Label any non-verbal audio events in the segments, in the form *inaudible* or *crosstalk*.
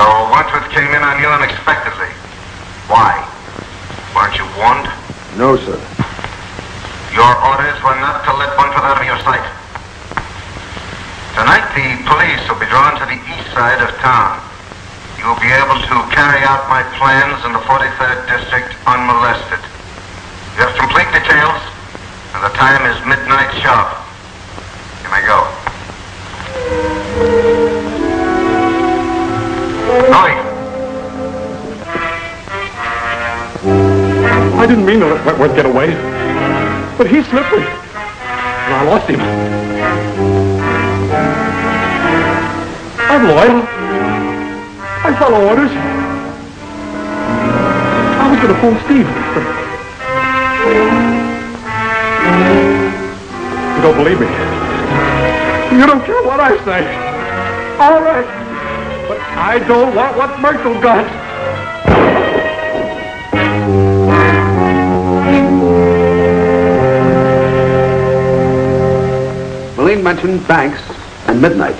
So Wentworth came in on you unexpectedly. Why? Weren't you warned? No, sir. Your orders were not to let Wentworth out of your sight. Tonight, the police will be drawn to the east side of town. You'll be able to carry out my plans in the 43rd District unmolested. You have complete details, and the time is midnight sharp. You may go. I didn't mean to let Wentworth get away. But he's slippery. And I lost him. I'm loyal. I follow orders. I was going to phone Steve. But... You don't believe me. You don't care what I say. All right. But I don't want what Myrtle got. Moline mentioned banks and midnight.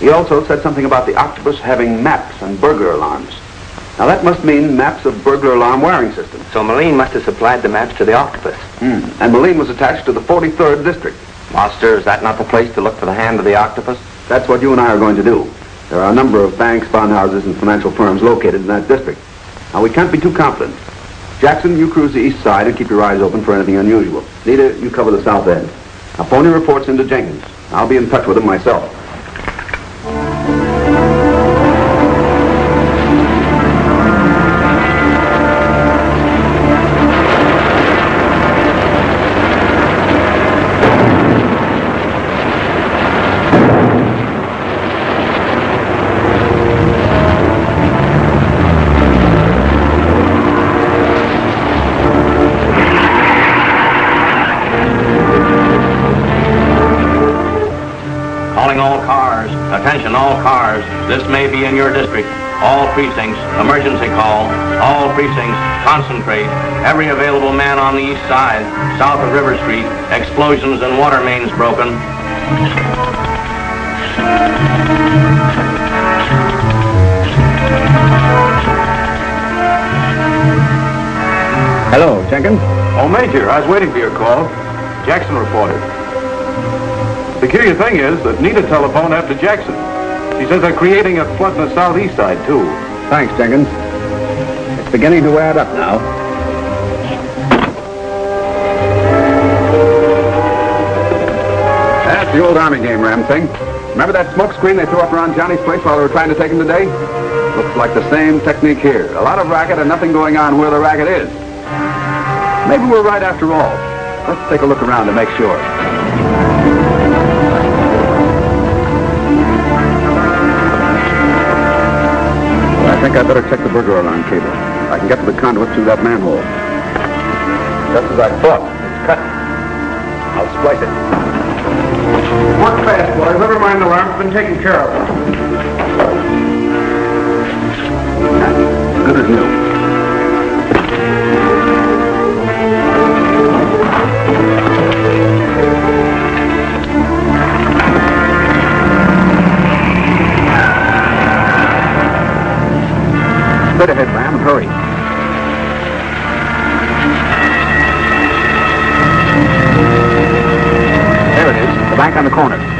He also said something about the octopus having maps and burglar alarms. Now that must mean maps of burglar alarm wiring systems. So Moline must have supplied the maps to the octopus. Hmm. And Moline was attached to the 43rd District. Master, is that not the place to look for the hand of the octopus? That's what you and I are going to do. There are a number of banks, bond houses, and financial firms located in that district. Now, we can't be too confident. Jackson, you cruise the east side and keep your eyes open for anything unusual. Nita, you cover the south end. Now, phone your reports into Jenkins. I'll be in touch with him myself. Precincts, emergency call. All precincts, concentrate. Every available man on the east side, south of River Street. Explosions and water mains broken. Hello, Jenkins. Oh, Major, I was waiting for your call. Jackson reported. The peculiar thing is that Nita telephoned after Jackson. She says they're creating a flood in the southeast side, too. Thanks, Jenkins. It's beginning to add up now. That's the old Army game, Ram Singh. Remember that smoke screen they threw up around Johnny's place while they were trying to take him today? Looks like the same technique here. A lot of racket and nothing going on where the racket is. Maybe we're right after all. Let's take a look around to make sure. Think I'd better check the burglar alarm cable. I can get to the conduit through that manhole. Just as I thought. It's cut. I'll splice it. Work fast, boys. Never mind the alarm. It's been taken care of. Good as new. Straight ahead, Ram, hurry. There it is, the bank on the corner.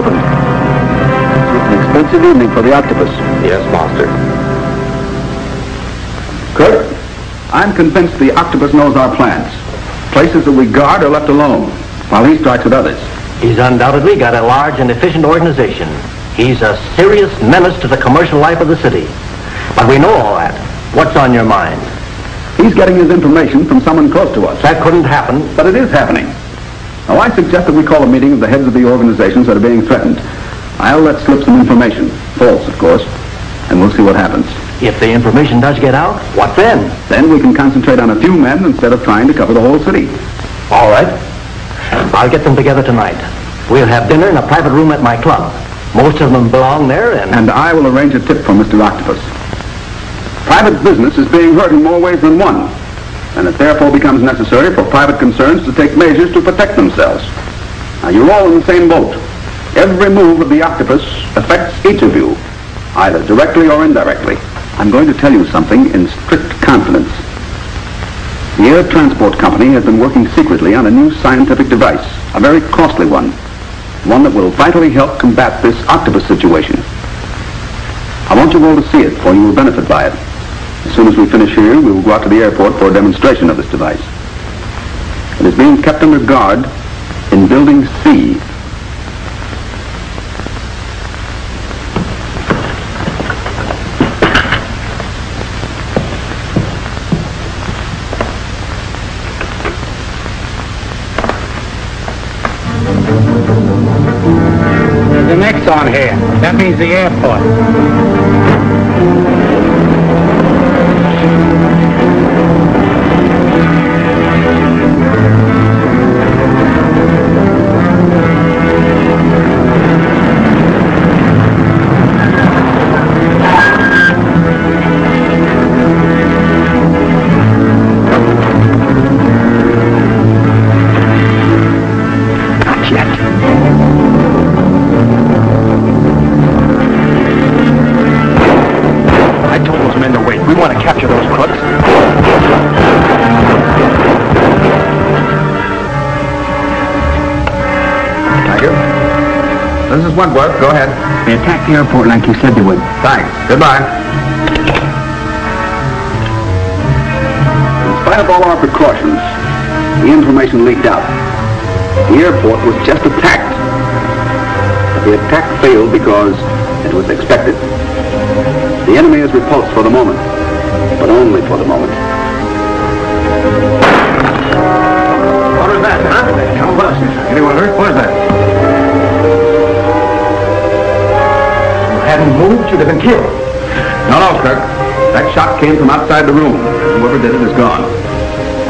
Was not opened. It was an expensive evening for the octopus. Yes, Master. Kirk, I'm convinced the octopus knows our plans. Places that we guard are left alone, while he strikes at others. He's undoubtedly got a large and efficient organization. He's a serious menace to the commercial life of the city. But we know all that. What's on your mind? He's getting his information from someone close to us. That couldn't happen. But it is happening. Now, I suggest that we call a meeting of the heads of the organizations that are being threatened. I'll let slip some information. False, of course. And we'll see what happens. If the information does get out, what then? Then we can concentrate on a few men instead of trying to cover the whole city. All right. I'll get them together tonight. We'll have dinner in a private room at my club. Most of them belong there, and... And I will arrange a tip for Mr. Octopus. Private business is being hurt in more ways than one, and it therefore becomes necessary for private concerns to take measures to protect themselves. Now, you're all in the same boat. Every move of the octopus affects each of you, either directly or indirectly. I'm going to tell you something in strict confidence. The Air Transport Company has been working secretly on a new scientific device, a very costly one, one that will vitally help combat this octopus situation. I want you all to see it, for you will benefit by it. As soon as we finish here, we will go out to the airport for a demonstration of this device. It is being kept under guard in Building C. On here. That means the airport. The airport like you said they would. Thanks. Goodbye. In spite of all our precautions, the information leaked out. The airport was just attacked. But the attack failed because it was expected. The enemy is repulsed for the moment, but only for the moment. Moved, you'd have been killed. No, no, Kirk. That shot came from outside the room. Whoever did it is gone.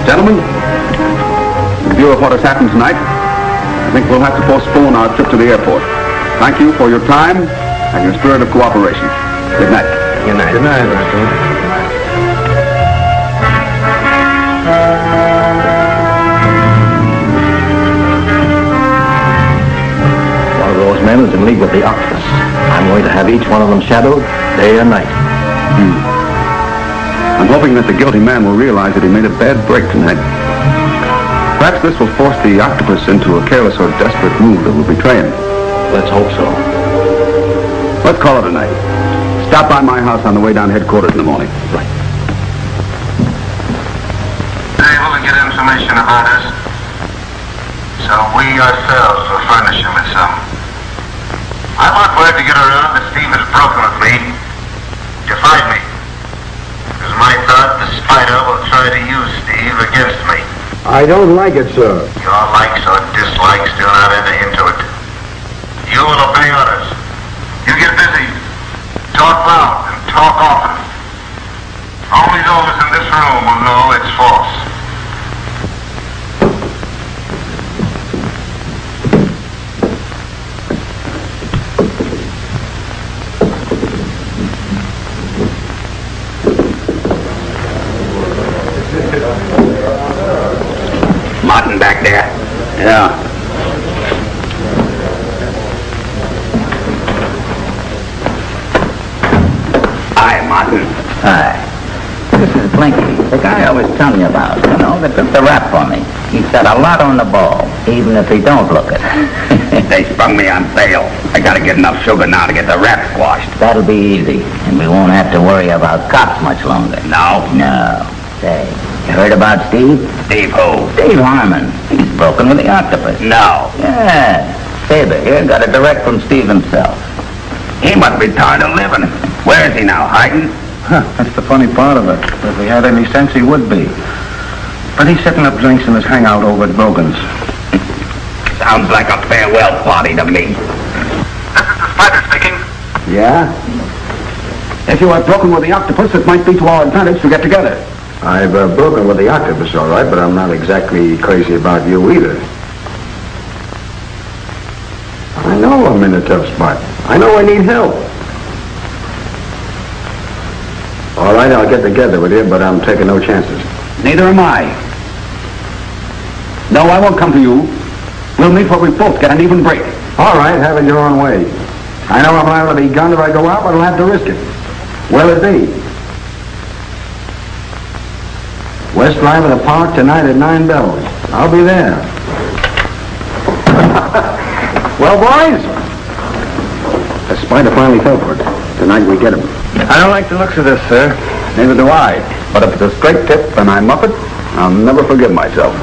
Gentlemen, in view of what has happened tonight, I think we'll have to postpone our trip to the airport. Thank you for your time and your spirit of cooperation. Good night. Good night. Good night, One of those men is in league with the octopus. I'm going to have each one of them shadowed day and night. Hmm. I'm hoping that the guilty man will realize that he made a bad break tonight. Perhaps this will force the octopus into a careless or desperate move that will betray him. Let's hope so. Let's call it a night. Stop by my house on the way down headquarters in the morning. Right. able to get information about us, so we ourselves will furnish him with some. I want word to get around that Steve has broken with me to fight me. Was my thought the spider will try to use Steve against me. I don't like it, sir. Your likes or dislikes do not enter into it. You will obey orders. You get busy. Talk loud and talk often. Only those in this room will know it's false. Telling you about, you know, that took the rap for me. He's got a lot on the ball, even if he don't look it. *laughs* They sprung me on bail. I gotta get enough sugar now to get the rap squashed. That'll be easy, and we won't have to worry about cops much longer. No? No. Say, you heard about Steve? Steve who? Steve Harmon. He's broken with the octopus. No. Yeah. Saber here got it direct from Steve himself. He must be tired of living. Where is he now, hiding? Huh, that's the funny part of it. If he had any sense, he would be. But he's setting up drinks in his hangout over at Brogan's. Sounds like a farewell party to me. This is the Spider speaking. Yeah? If you are broken with the octopus, it might be to our advantage to get together. I've uh, broken with the octopus, all right, but I'm not exactly crazy about you either. I know I'm in a tough spot. I know I need help. All right, I'll get together with you, but I'm taking no chances. Neither am I. No, I won't come to you. We'll meet where we both get an even break. All right, have it your own way. I know I'm liable to be gunned if I go out, but I'll have to risk it. Where'll it be? West Drive of the Park tonight at nine bells. I'll be there. *laughs* well, boys, the spider finally fell for it. Tonight we get him. I don't like the looks of this, sir. Neither do I. But if it's a straight tip and I muff it, I'll never forgive myself.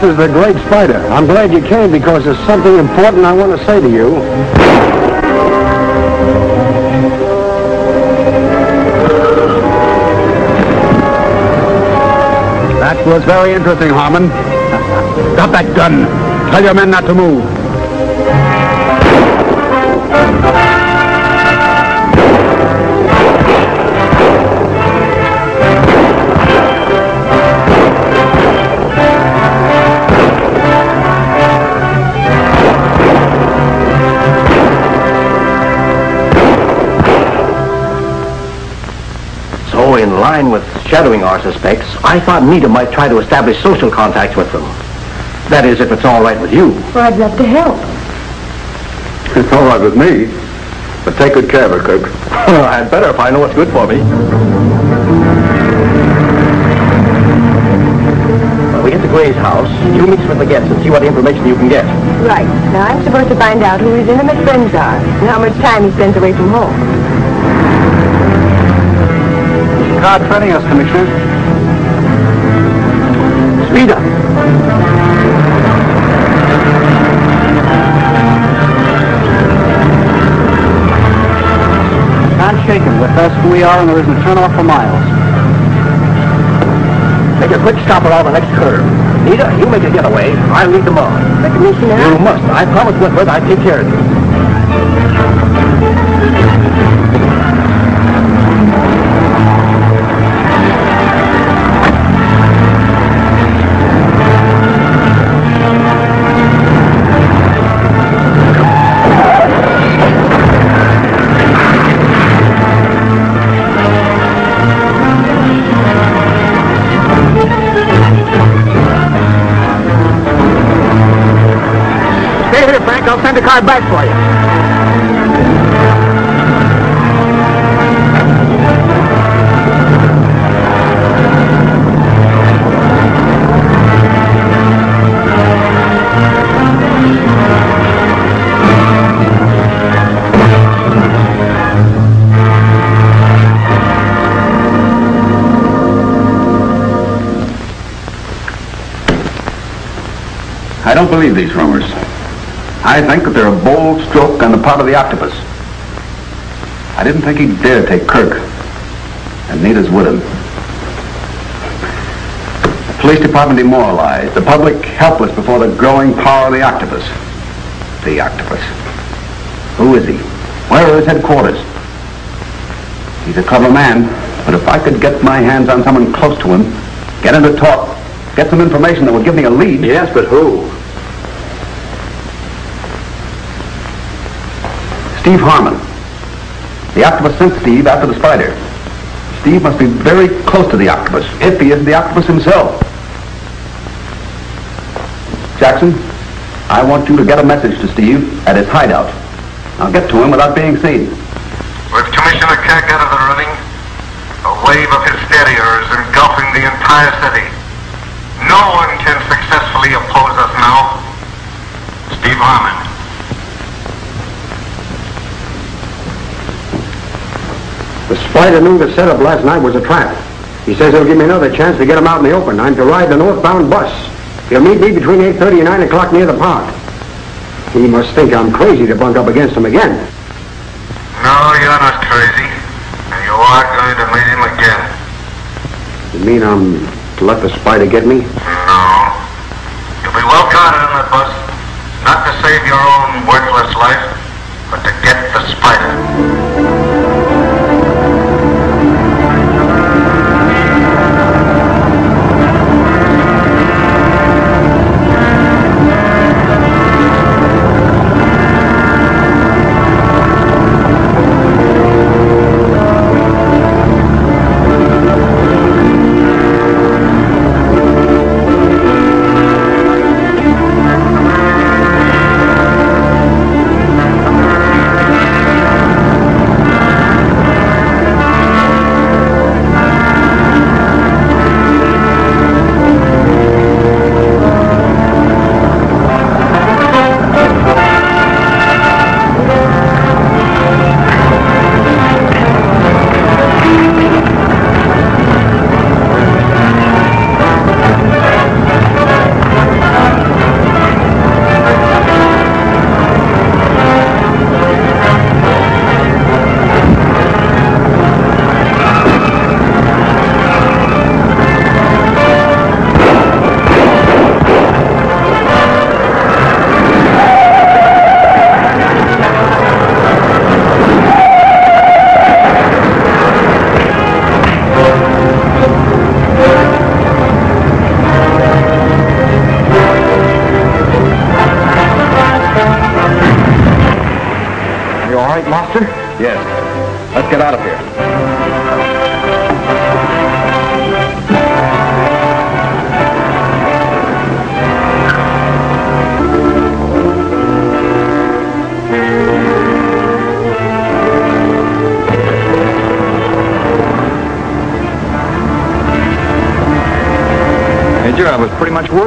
This is the Great Spider. I'm glad you came because there's something important I want to say to you. That was very interesting, Harmon. *laughs* Drop that gun. Tell your men not to move. So, line with shadowing our suspects, I thought Nita might try to establish social contacts with them. That is, if it's all right with you. Well, I'd love to help. It's all right with me. But take good care of her, Kirk. *laughs* I'd better if I know what's good for me. When we get to Gray's house, you meet with the guests and see what information you can get. Right. Now, I'm supposed to find out who his intimate friends are and how much time he spends away from home. Card threatening us, Commissioner. Speed up. Can't shake him. We're fast who we are, and there isn't a turn off for miles. Make a quick stop around the next curve. Nita, you make a getaway. I'll lead them on. But, Commissioner, You must. I promised Wentworth I'd take care of you. Car back for you. I don't believe these rumors. I think that they're a bold stroke on the part of the octopus. I didn't think he'd dare take Kirk. And Nita's with him. The police department demoralized. The public helpless before the growing power of the octopus. The octopus. Who is he? Where are his headquarters? He's a clever man, but if I could get my hands on someone close to him, get him to talk, get some information that would give me a lead. Yes, but who? Steve Harmon. The octopus sent Steve after the spider. Steve must be very close to the octopus, if he isn't the octopus himself. Jackson, I want you to get a message to Steve at his hideout. I'll get to him without being seen. With Commissioner Kirk out of the running, a wave of hysteria is engulfing the entire city. No one can successfully oppose us now. Steve Harmon. The spider knew the setup last night was a trap. He says he'll give me another chance to get him out in the open. I'm to ride the northbound bus. He'll meet me between 8.30 and 9 o'clock near the park. He must think I'm crazy to bunk up against him again. No, you're not crazy. And you are going to meet him again. You mean I'm to let the spider get me? No. You'll be well guarded on that bus. Not to save your own worthless life,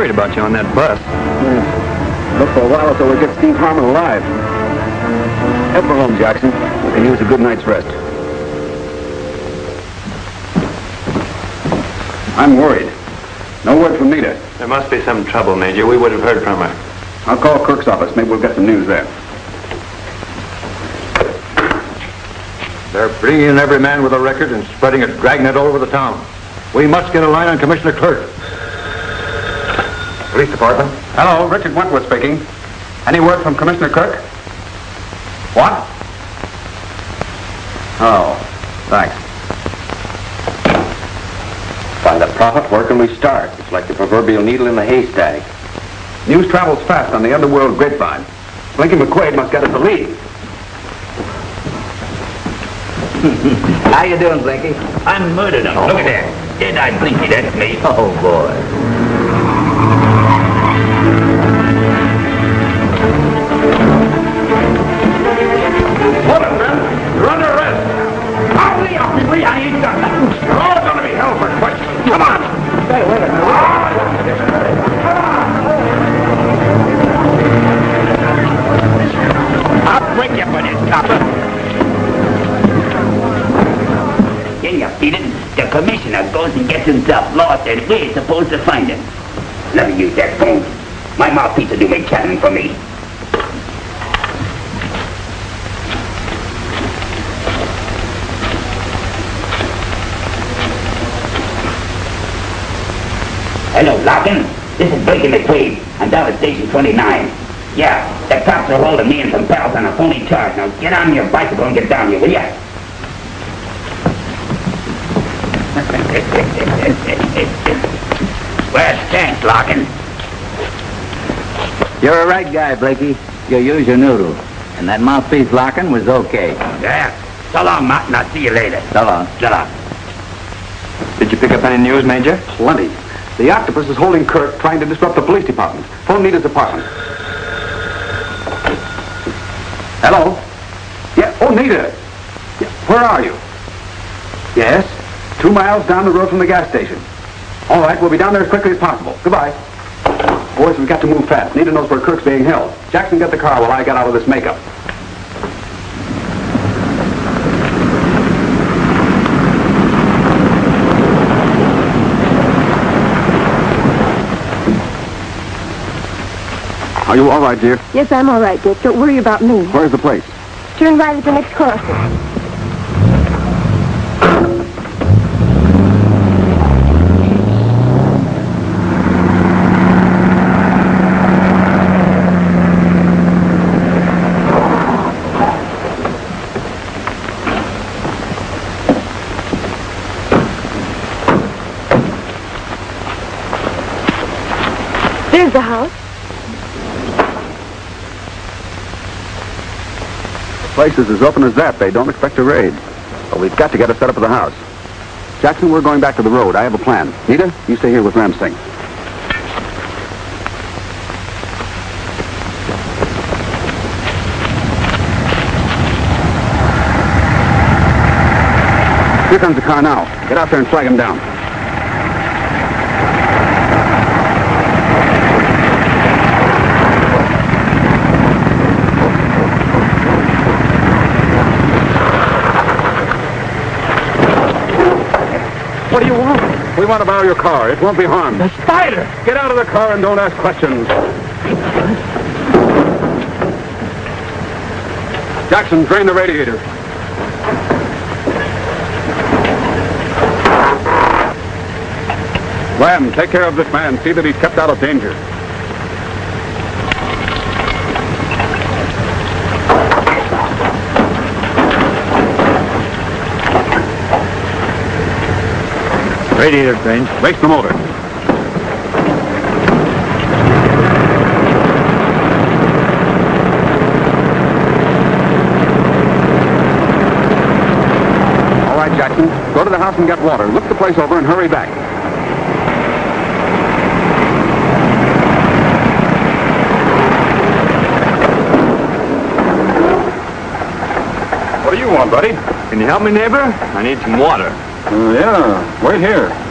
worried about you on that bus. Hmm. Look for a while until we get Steve Harmon alive. Head for home, Jackson. We can use a good night's rest. I'm worried. No word from Nita. There must be some trouble, Major. We would have heard from her. I'll call Kirk's office. Maybe we'll get some news there. They're bringing in every man with a record and spreading it, dragging it all over the town. We must get a line on Commissioner Kirk. Police Department. Hello, Richard Wentworth speaking. Any word from Commissioner Kirk? What? Oh, thanks. Find a prophet, where can we start? It's like the proverbial needle in the haystack. News travels fast on the underworld grapevine. Blinky McQuaid must get us the lead. *laughs* How you doing, Blinky? Oh. I murdered him. Look at that. Did I, Blinky? That's me. Oh, boy. And gets himself lost, and we're supposed to find him. Me use that phone. My mouthpiece will do my chatting for me. Hello, Larkin. This is Blinky McQuaid. I'm down at Station 29. Yeah, the cops are holding me and some pals on a phony charge. Now get on your bicycle and get down here, will ya? *laughs* well, thanks, Larkin. You're a right guy, Blakey. You use your noodle. And that mouthpiece Larkin was okay. Yeah. So long, Martin. I'll see you later. So long. So long. Did you pick up any news, Major? Plenty. The octopus is holding Kirk, trying to disrupt the police department. Phone Nita's apartment. Hello? Yeah, oh, Nita. Yeah, where are you? Yes? Two miles down the road from the gas station. All right, we'll be down there as quickly as possible. Goodbye. Boys, we've got to move fast. Nita knows where Kirk's being held. Jackson, get the car while I get out of this makeup. Are you all right, dear? Yes, I'm all right, Dick. Don't worry about me. Where's the place? Turn right at the next crossing. There's the house. Place is as open as that. They don't expect a raid. But we've got to get a setup of the house. Jackson, we're going back to the road. I have a plan. Nita, you stay here with Ram Singh. Here comes the car now. Get out there and flag him down. What do you want? We want to borrow your car. It won't be harmed. The spider! Get out of the car and don't ask questions. Jackson, drain the radiator. Lamb, take care of this man. See that he's kept out of danger. Radiator drained. Race the motor. All right, Jackson. Go to the house and get water. Look the place over and hurry back. What do you want, buddy? Can you help me, neighbor? I need some water. Yeah, right here.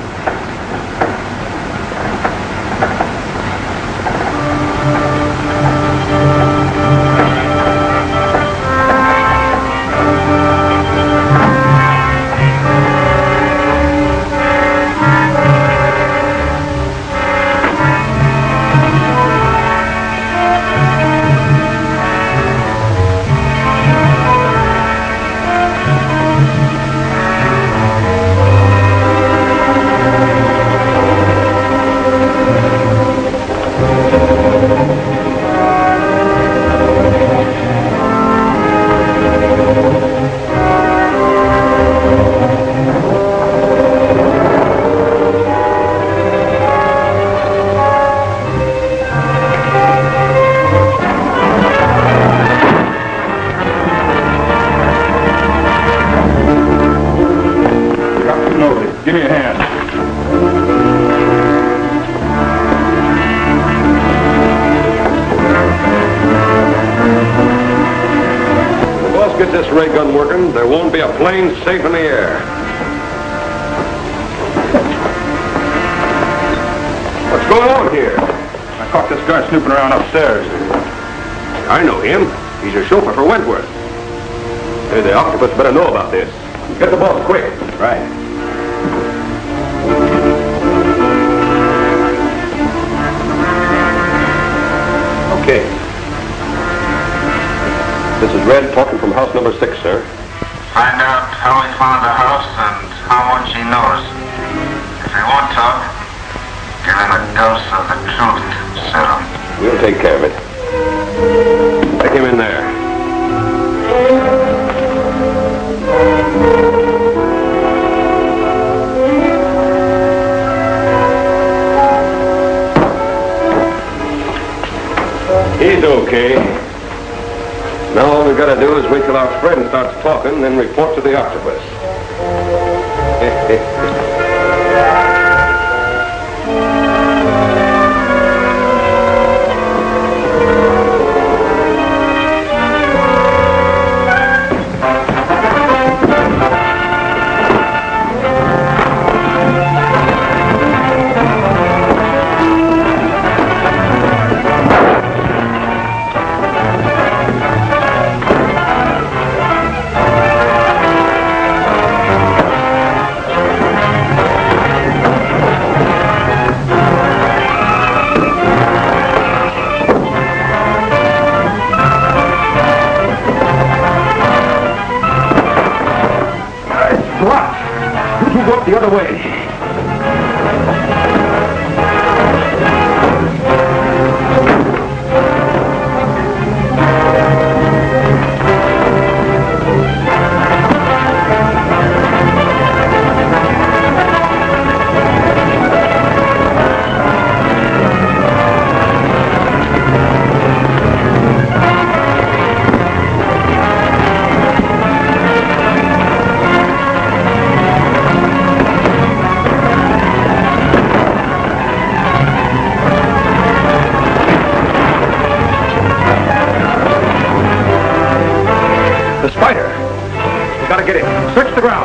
The spider. We gotta get him. Search the ground.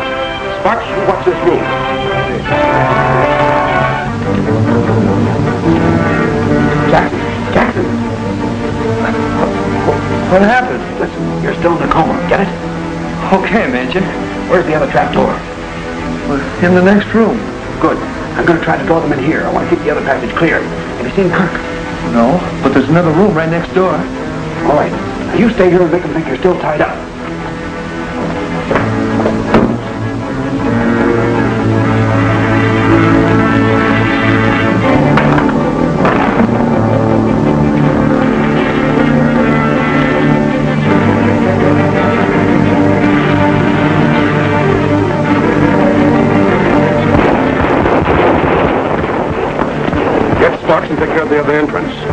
Sparks, you watch this room. Jackson, Jackson. What happened? Listen, you're still in a coma. Get it? Okay, Mansion. Where's the other trap door? In the next room. Good. I'm going to try to draw them in here. I want to keep the other passage clear. Have you seen Kirk? No, but there's another room right next door. All right. Now you stay here and make them think you're still tied up. The other entrance.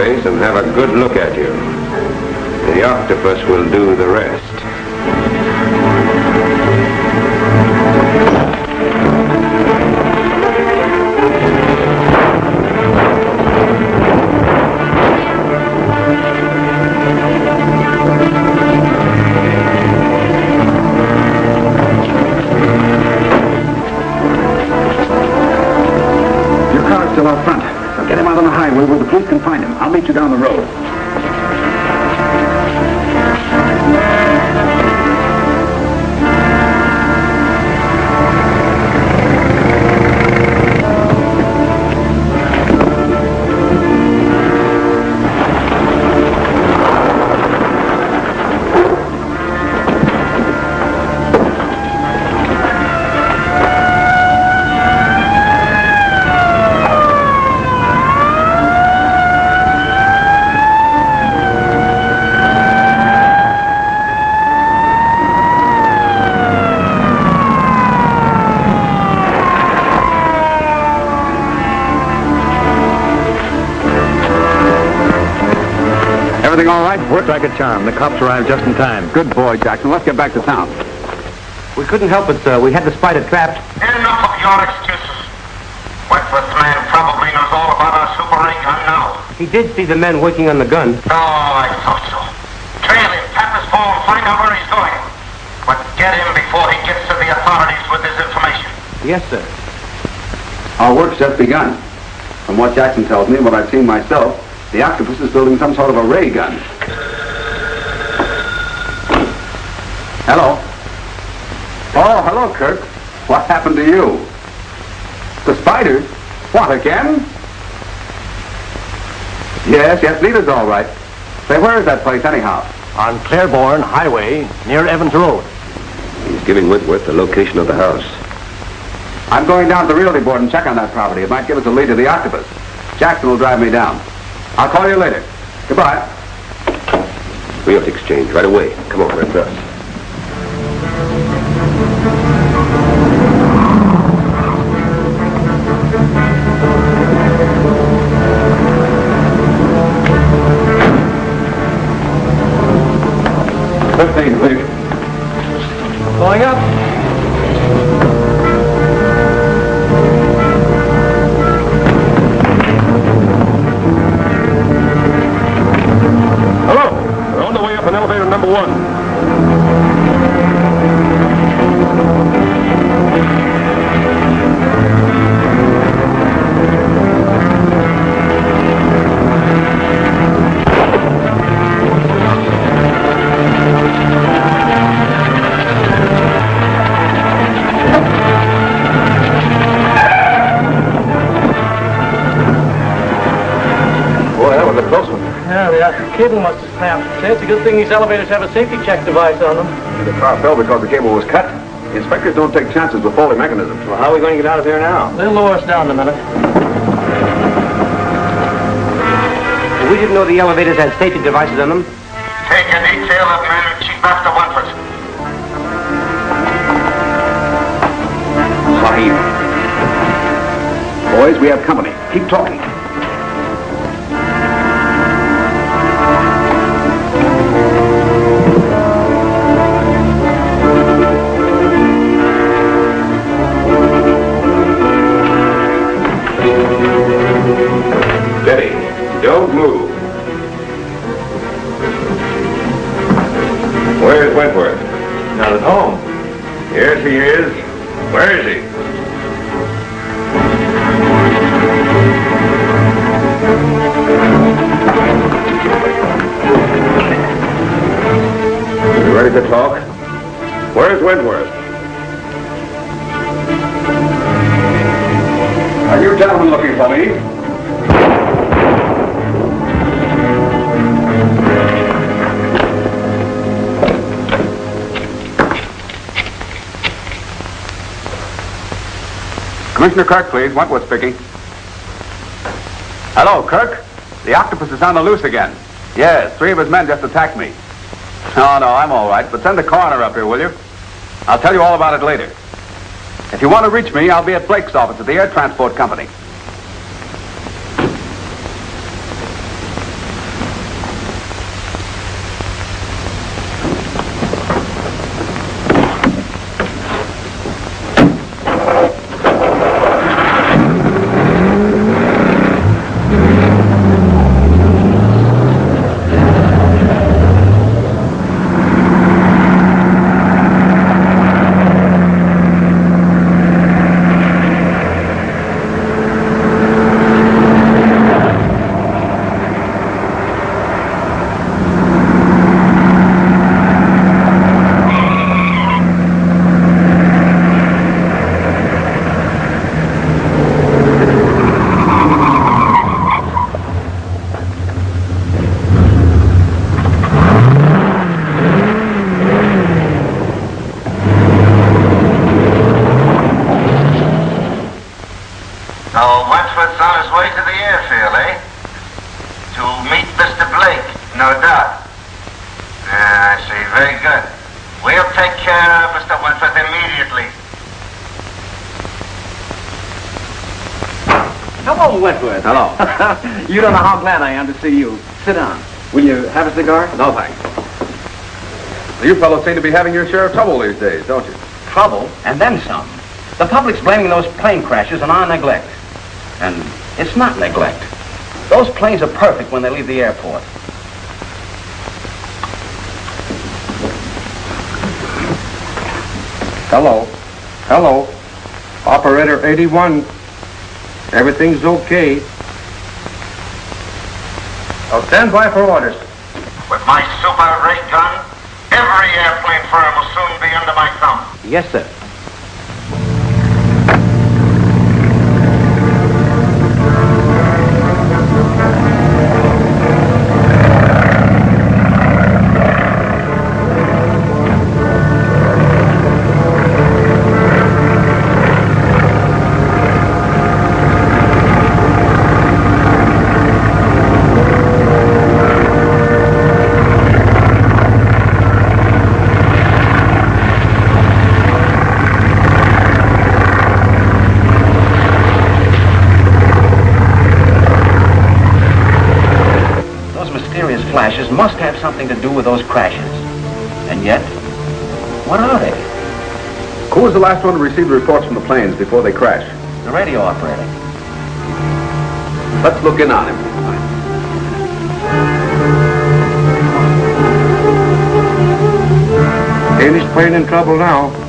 Face and have a good look at you. The octopus will do the rest. Worked like a charm. The cops arrived just in time. Good boy, Jackson. Let's get back to town. We couldn't help it, sir. We had the spider trapped. Enough of your excuses. Wentworth man probably knows all about our super ray gun now. He did see the men working on the gun. Oh, I thought so. Trail him, tap his phone, find out where he's going. But get him before he gets to the authorities with this information. Yes, sir. Our work's just begun. From what Jackson tells me and what I've seen myself, the octopus is building some sort of a ray gun. Hello. Oh, hello, Kirk. What happened to you? The spiders? What, again? Yes, yes, Nita's all right. Say, where is that place anyhow? On Claiborne Highway, near Evans Road. He's giving Wentworth the location of the house. I'm going down to the realty board and check on that property. It might give us a lead to the octopus. Jackson will drive me down. I'll call you later. Goodbye. Realty exchange right away. Come on, right us. Going up. Cable must have snapped. Say, it's a good thing these elevators have a safety check device on them. The car fell because the cable was cut. The inspectors don't take chances with faulty mechanisms. Well, how are we going to get out of here now? They'll lower us down in a minute. We didn't know the elevators had safety devices on them. Take a detail of men and keep after Wentworth. Sahib. Boys, we have company. Keep talking. Don't move. Where's Wentworth? Not at home. Yes, he is. Where is he? You ready to talk? Where's Wentworth? Are you gentlemen looking for me? Commissioner Kirk, please. Wentworth speaking. Hello, Kirk. The octopus is on the loose again. Yes, three of his men just attacked me. No, no, I'm all right, but send the coroner up here, will you? I'll tell you all about it later. If you want to reach me, I'll be at Blake's office at the Air Transport Company. So Wentworth's on his way to the airfield, eh? To meet Mr. Blake, no doubt. Ah, I see. Very good. We'll take care of Mr. Wentworth immediately. Hello, Wentworth. Hello. You don't know how glad I am to see you. Sit down. Will you have a cigar? No, thanks. You fellows seem to be having your share of trouble these days, don't you? Trouble, and then some. The public's blaming those plane crashes on our neglect. And it's not neglect. Those planes are perfect when they leave the airport. Hello. Hello. Operator 81. Everything's okay. I'll stand by for orders. With my super ray gun, every airplane firm will soon be under my thumb. Yes, sir. Something to do with those crashes. And yet, what are they? Who was the last one to receive the reports from the planes before they crashed? The radio operator. Let's look in on him. Daly's plane in trouble now.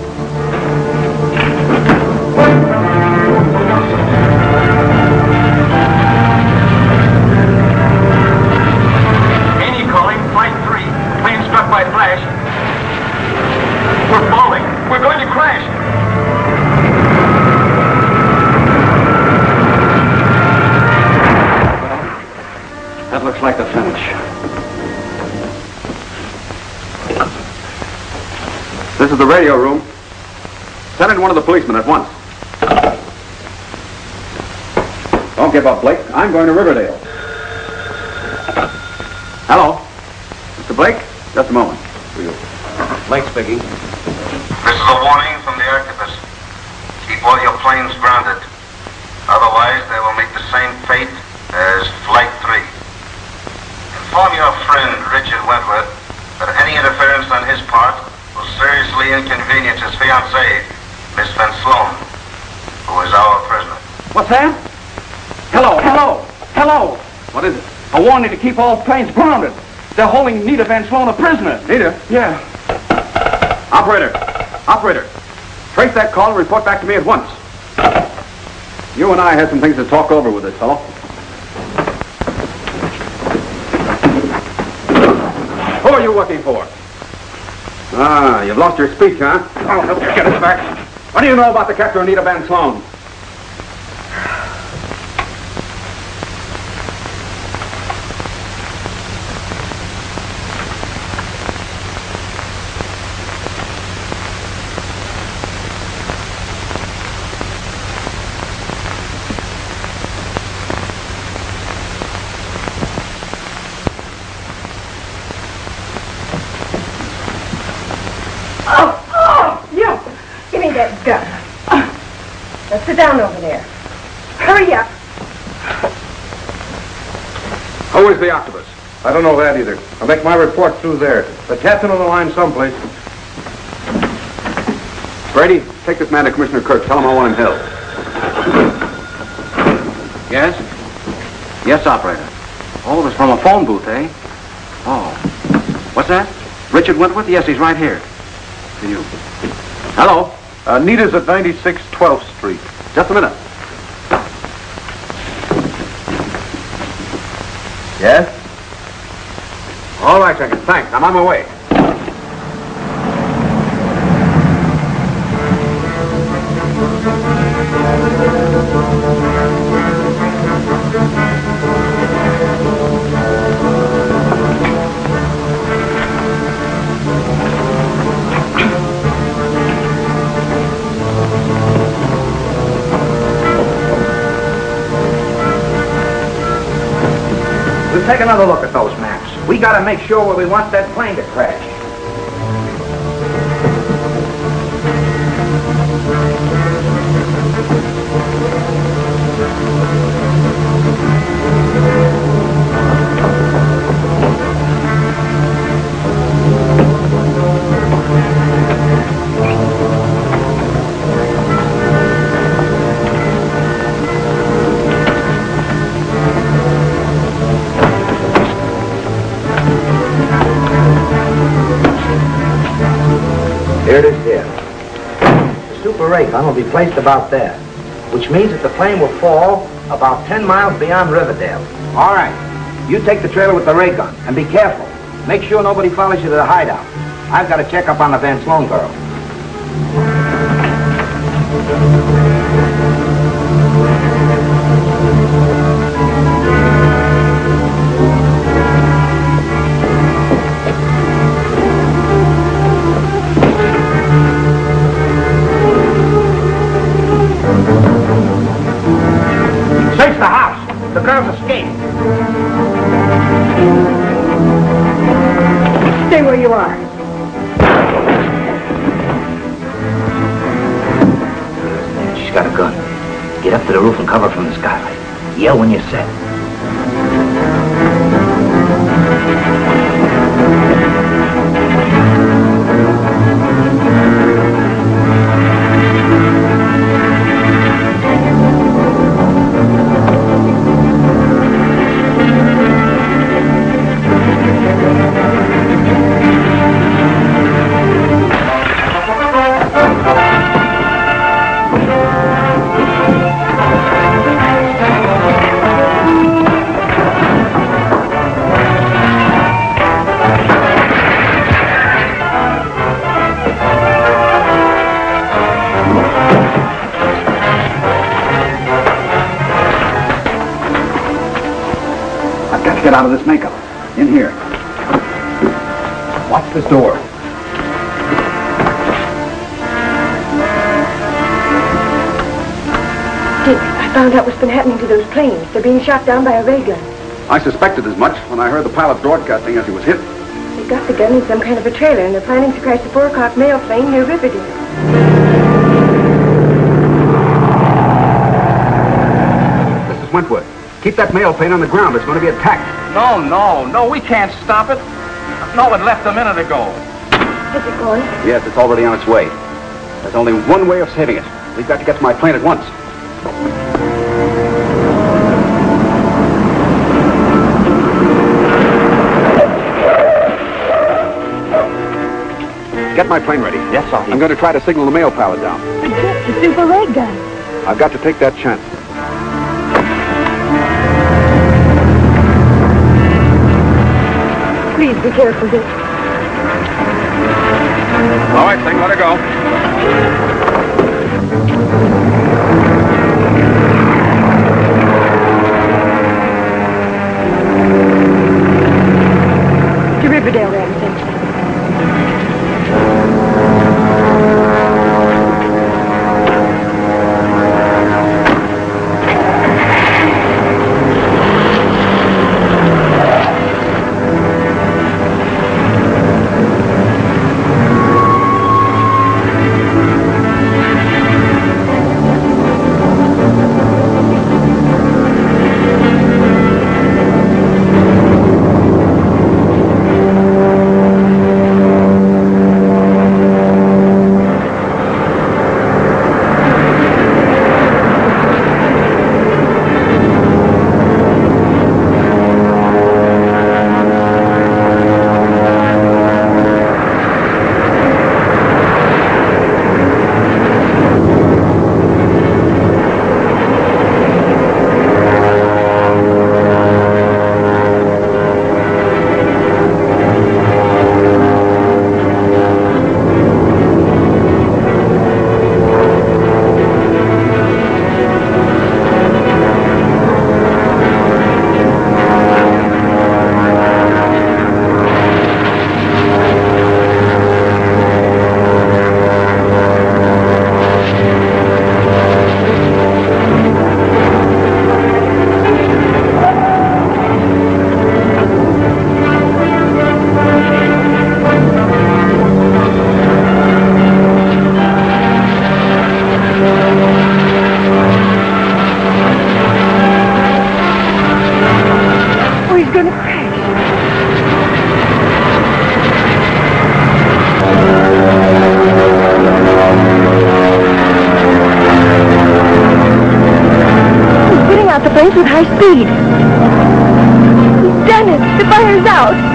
This is the radio room. Send in one of the policemen at once. Don't give up, Blake. I'm going to Riverdale. Hello? Mr. Blake? Just a moment. Blake speaking. This is a warning from the octopus. Keep all your planes grounded. Otherwise, they will meet the same fate as Flight 3. Inform your friend, Richard Wentworth, that any interference on his part will seriously inconvenience his fiancée, Miss Van Sloan, who is our prisoner. What's that? Hello, hello, hello. What is it? A warning to keep all planes grounded. They're holding Nita Van Sloan a prisoner. Nita? Yeah. Operator! Operator! Trace that call and report back to me at once. You and I had some things to talk over with this fellow. Who are you working for? Ah, you've lost your speech, huh? I'll help you get it back. What do you know about the of Anita Van Sloan? Oh, oh, you! Give me that gun. Now sit down over there. Hurry up. Who is the octopus? I don't know that either. I'll make my report through there. The captain on the line someplace. Brady, take this man to Commissioner Kirk. Tell him I want him held. Yes? Yes, operator. Oh, it's from a phone booth, eh? Oh. What's that? Richard Wentworth? Yes, he's right here. To you. Hello? Uh, Nita's at 96 12th Street. Just a minute. Yes? All right, Jenkins. Thanks. I'm on my way. Take another look at those maps. We gotta make sure where we want that plane to crash. Ray gun will be placed about there, which means that the plane will fall about 10 miles beyond Riverdale. All right. You take the trailer with the ray gun, and be careful. Make sure nobody follows you to the hideout. I've got to check up on the Van Sloan girl. Stay where you are. She's got a gun. Get up to the roof and cover from the skylight. Yell when you're set. Get out of this makeup. In here. Watch this door. Dick, I found out what's been happening to those planes. They're being shot down by a ray gun. I suspected as much when I heard the pilot broadcasting as he was hit. They've got the gun in some kind of a trailer, and they're planning to crash the 4 o'clock mail plane near Riverdale. Mrs. Wentworth, keep that mail plane on the ground. It's going to be attacked. No, no, no, we can't stop it. No, it left a minute ago. Is it going? Yes, it's already on its way. There's only one way of saving it. We've got to get to my plane at once. Get my plane ready. Yes, sir. I'm going to try to signal the mail pilot down. But Dick, the super ray gun. I've got to take that chance. Be careful, Dick. All right, thing, let her go. To Riverdale, Ramsey. Speed. He's done it. The fire's out.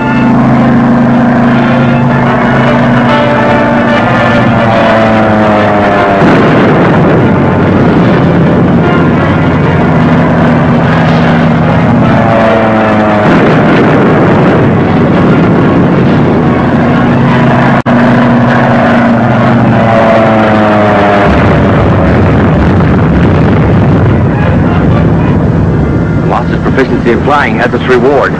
Lots of proficiency in flying has its reward.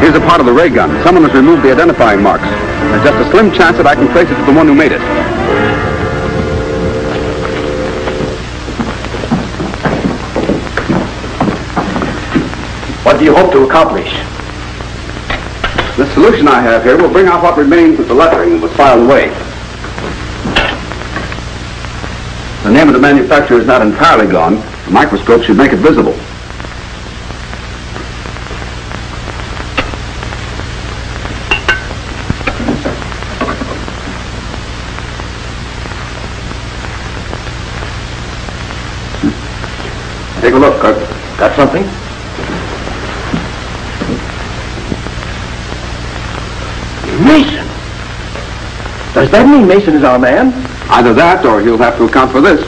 Here's a part of the ray gun. Someone has removed the identifying marks. There's just a slim chance that I can trace it to the one who made it. What do you hope to accomplish? The solution I have here will bring out what remains of the lettering that was filed away. The name of the manufacturer is not entirely gone. A microscope should make it visible. that mean Mason is our man? Either that or he'll have to account for this.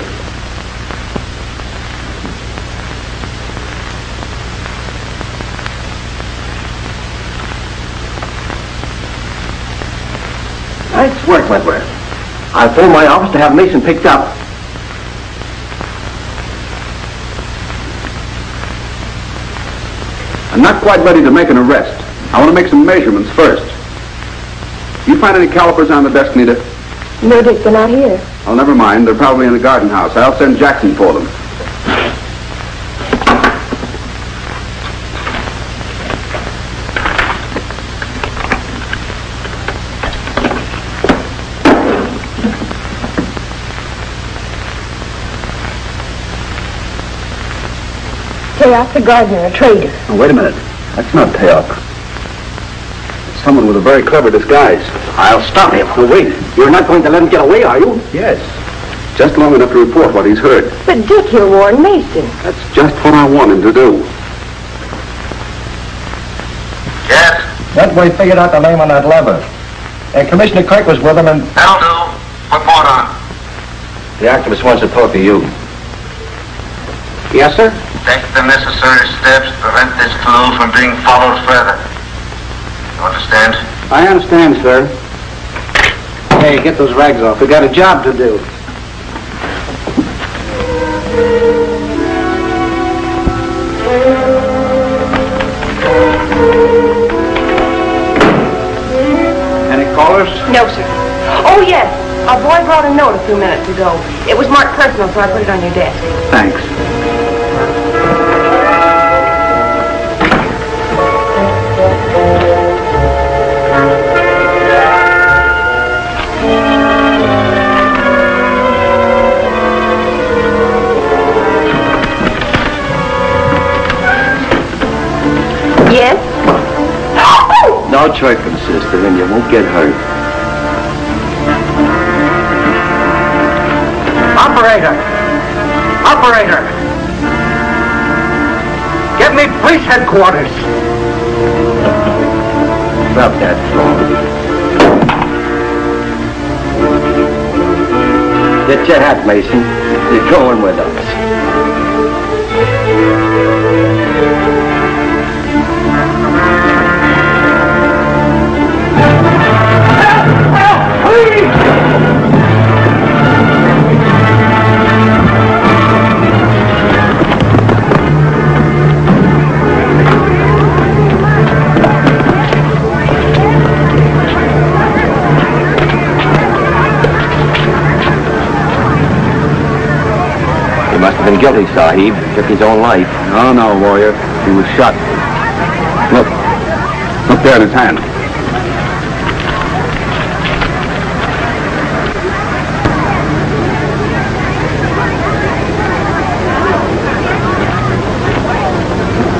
Nice work, Wentworth. I'll phone my office to have Mason picked up. I'm not quite ready to make an arrest. I want to make some measurements first. Find any calipers on the desk, Nita? No, Dick, they're not here. Oh, never mind. They're probably in the garden house. I'll send Jackson for them. Chaos the gardener, a trader. Oh, wait a minute. That's not Teok. It's someone with a very clever disguise. I'll stop him. Oh, wait. You're not going to let him get away, are you? Yes. Just long enough to report what he's heard. But Dick, he'll warn Mason. That's just what I want him to do. Yes? Wentworth figured out the name on that lever. And Commissioner Kirk was with him and... That'll do. Put more on. The octopus wants to talk to you. Yes, sir? Take the necessary steps to prevent this clue from being followed further. You understand? I understand, sir. Hey, get those rags off. We got a job to do. Any callers? No, sir. Oh, yes. A boy brought a note a few minutes ago. It was marked personal, so I put it on your desk. Thanks. Yes? No chirping, sister, and you won't get hurt. Operator! Operator! Get me police headquarters! Drop that phone. Get your hat, Mason. You're going with us. Must have been guilty, Sahib. Took his own life. No, no, warrior. He was shot. Look. Look there in his hand.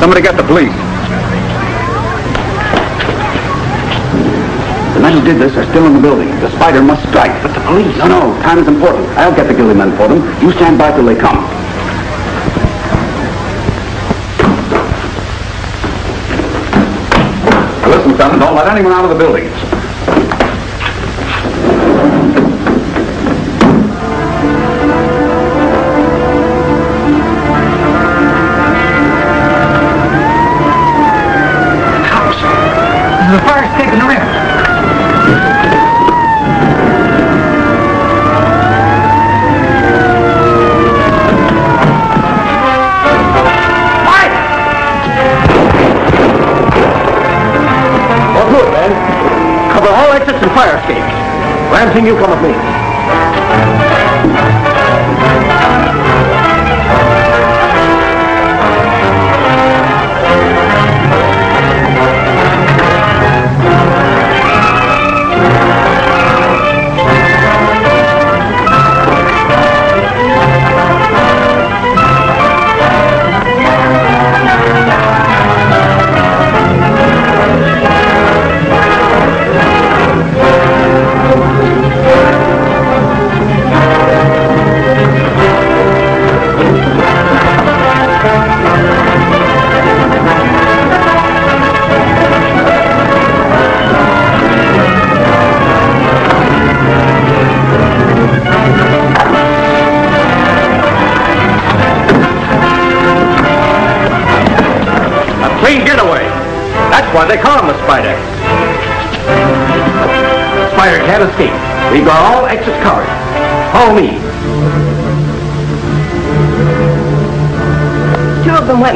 Somebody get the police. The men who did this are still in the building. The spider must strike. But the police? No, no. Time is important. I'll get the guilty men for them. You stand by till they come. Don't let anyone out of the building. You come with me.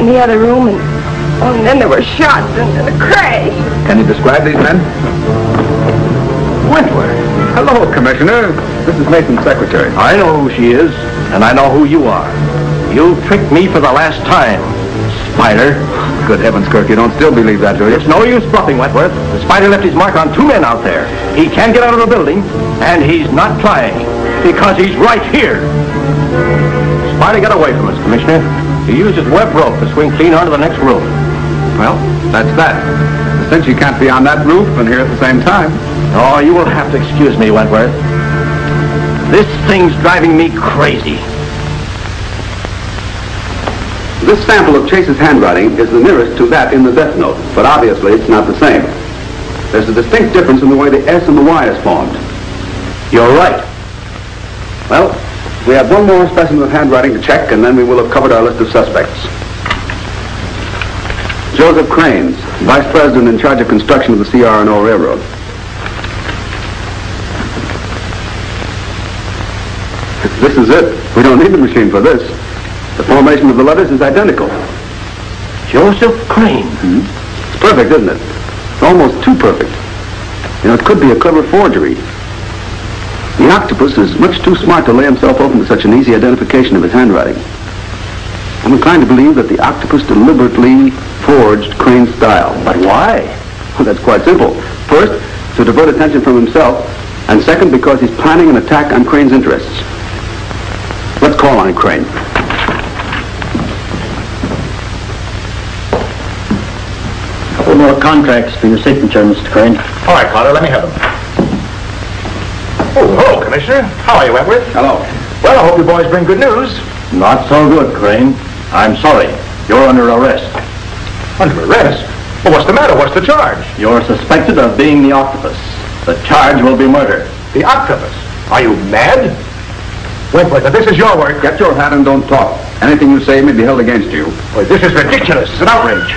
The other room, and, oh, and then there were shots and, and a crash. Can you describe these men? Wentworth. Hello, Commissioner. This is Mason's secretary. I know who she is, and I know who you are. You tricked me for the last time, Spider. Good heavens, Kirk, you don't still believe that, do you? It's no use bluffing, Wentworth. The Spider left his mark on two men out there. He can't get out of the building, and he's not trying, because he's right here. Spider got away from us, Commissioner. He used his web rope to swing clean onto the next roof. Well, that's that. Since you can't be on that roof and here at the same time. Oh, you will have to excuse me, Wentworth. This thing's driving me crazy. This sample of Chase's handwriting is the nearest to that in the death note, but obviously it's not the same. There's a distinct difference in the way the S and the Y is formed. You're right. We have one more specimen of handwriting to check, and then we will have covered our list of suspects. Joseph Cranes, Vice President in charge of construction of the CR&O Railroad. This is it. We don't need the machine for this. The formation of the letters is identical. Joseph Crane. Hmm? It's perfect, isn't it? It's almost too perfect. You know, it could be a clever forgery. The octopus is much too smart to lay himself open to such an easy identification of his handwriting. I'm inclined to believe that the octopus deliberately forged Crane's style. But why? Well, that's quite simple. First, to divert attention from himself, and second, because he's planning an attack on Crane's interests. Let's call on Crane. Couple more contracts for your signature, Mr. Crane. All right, Carter, let me have them. Oh, hello, Commissioner. How are you, Wentworth? Hello. Well, I hope you boys bring good news. Not so good, Crane. I'm sorry. You're under arrest. Under arrest? Well, what's the matter? What's the charge? You're suspected of being the octopus. The charge will be murder. The octopus? Are you mad? Wentworth, if this is your work... Get your hat and don't talk. Anything you say may be held against you. Well, this is ridiculous. It's an outrage.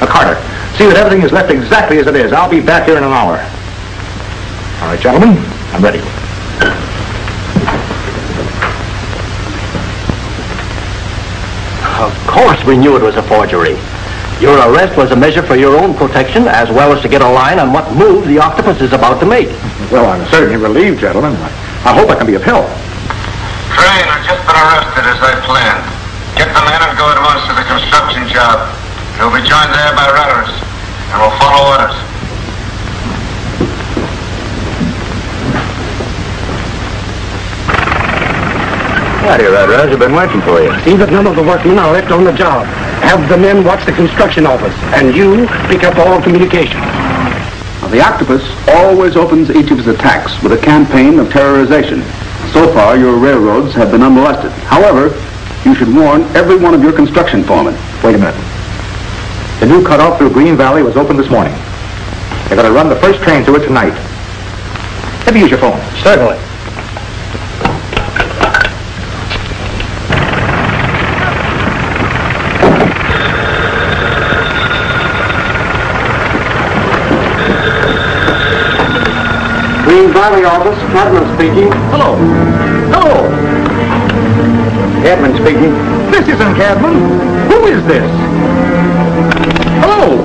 Now, Carter, see that everything is left exactly as it is. I'll be back here in an hour. All right, gentlemen, I'm ready. Of course we knew it was a forgery. Your arrest was a measure for your own protection as well as to get a line on what move the octopus is about to make. Well, I'm certainly relieved, gentlemen. I, I hope I can be of help. Crane has just been arrested as I planned. Get the man and go at once to the construction job. He'll be joined there by runners, and we'll follow orders. Howdy, Rudders. I've been waiting for you. See that none of the workmen are left on the job. Have the men watch the construction office, and you pick up all communication. Now, the octopus always opens each of his attacks with a campaign of terrorization. So far, your railroads have been unmolested. However, you should warn every one of your construction foremen. Wait a minute. The new cutoff through Green Valley was opened this morning. They're going to run the first train through it tonight. Let me use your phone. Certainly. Green Valley office, Cadman speaking. Hello. Hello. Cadman speaking. This isn't Cadman. Who is this? Hello.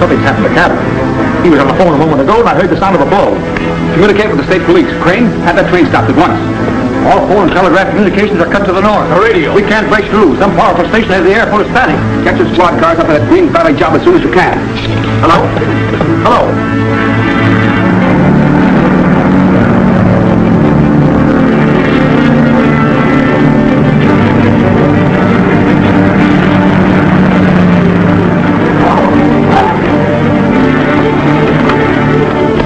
Something's happened to Cadman. He was on the phone a moment ago, and I heard the sound of a blow. Communicate with the state police. Crane, have that train stopped at once. All phone and telegraph communications are cut to the north. The radio. We can't break through. Some powerful station has the air full static. Get your squad cars up at that Green Valley job as soon as you can. Hello? Hello?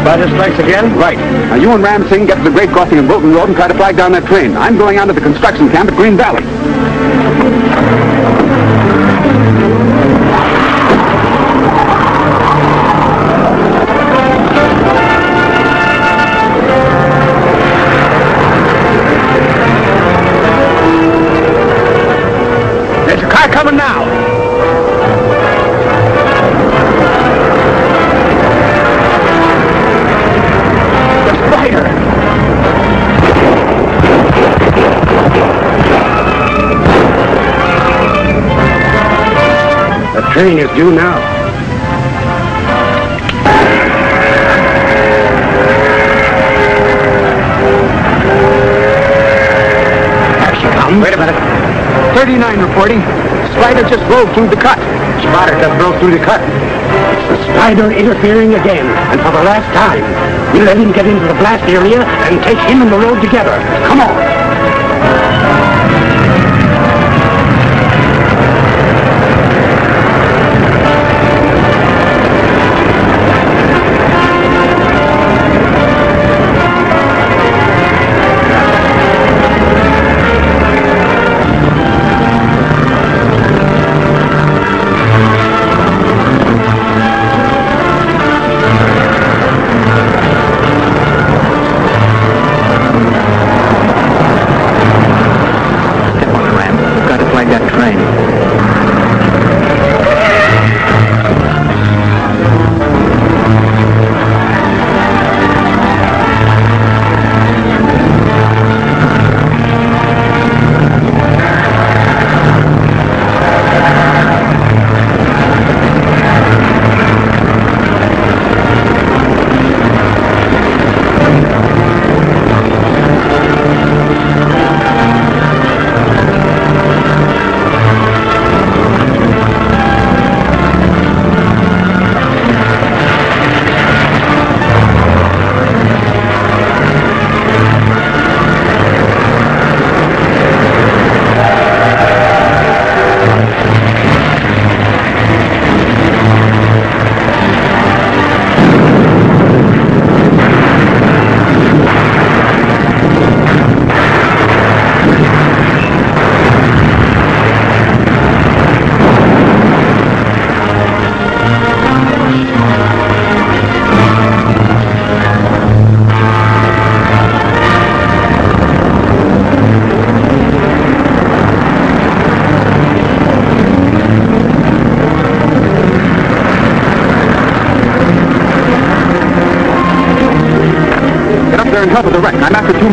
Spider strikes again? Right. Now, you and Ram Singh get to the Great Crossing of Bolton Road and try to flag down that train. I'm going on to the construction camp at Green Valley. Train is due now. Wait a minute. 39 reporting. Spider just drove through the cut. Spider just drove through the cut. It's the spider interfering again, and for the last time. We'll let him get into the blast area and take him and the road together. Come on.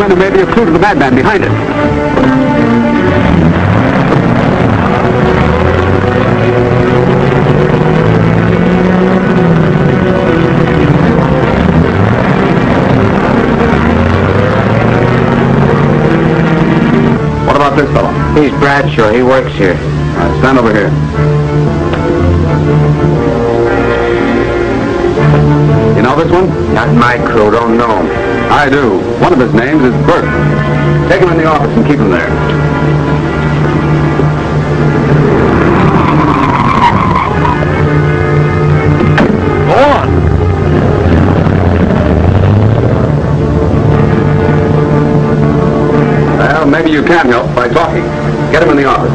I'm after two men who may be a clue to the madman behind it. What about this fellow? He's Bradshaw. He works here. All right, stand over here. You know this one? Not my crew. Don't know him. I do. One of his names is Burke. Take him in the office and keep him there. Go on. Well, maybe you can help by talking. Get him in the office.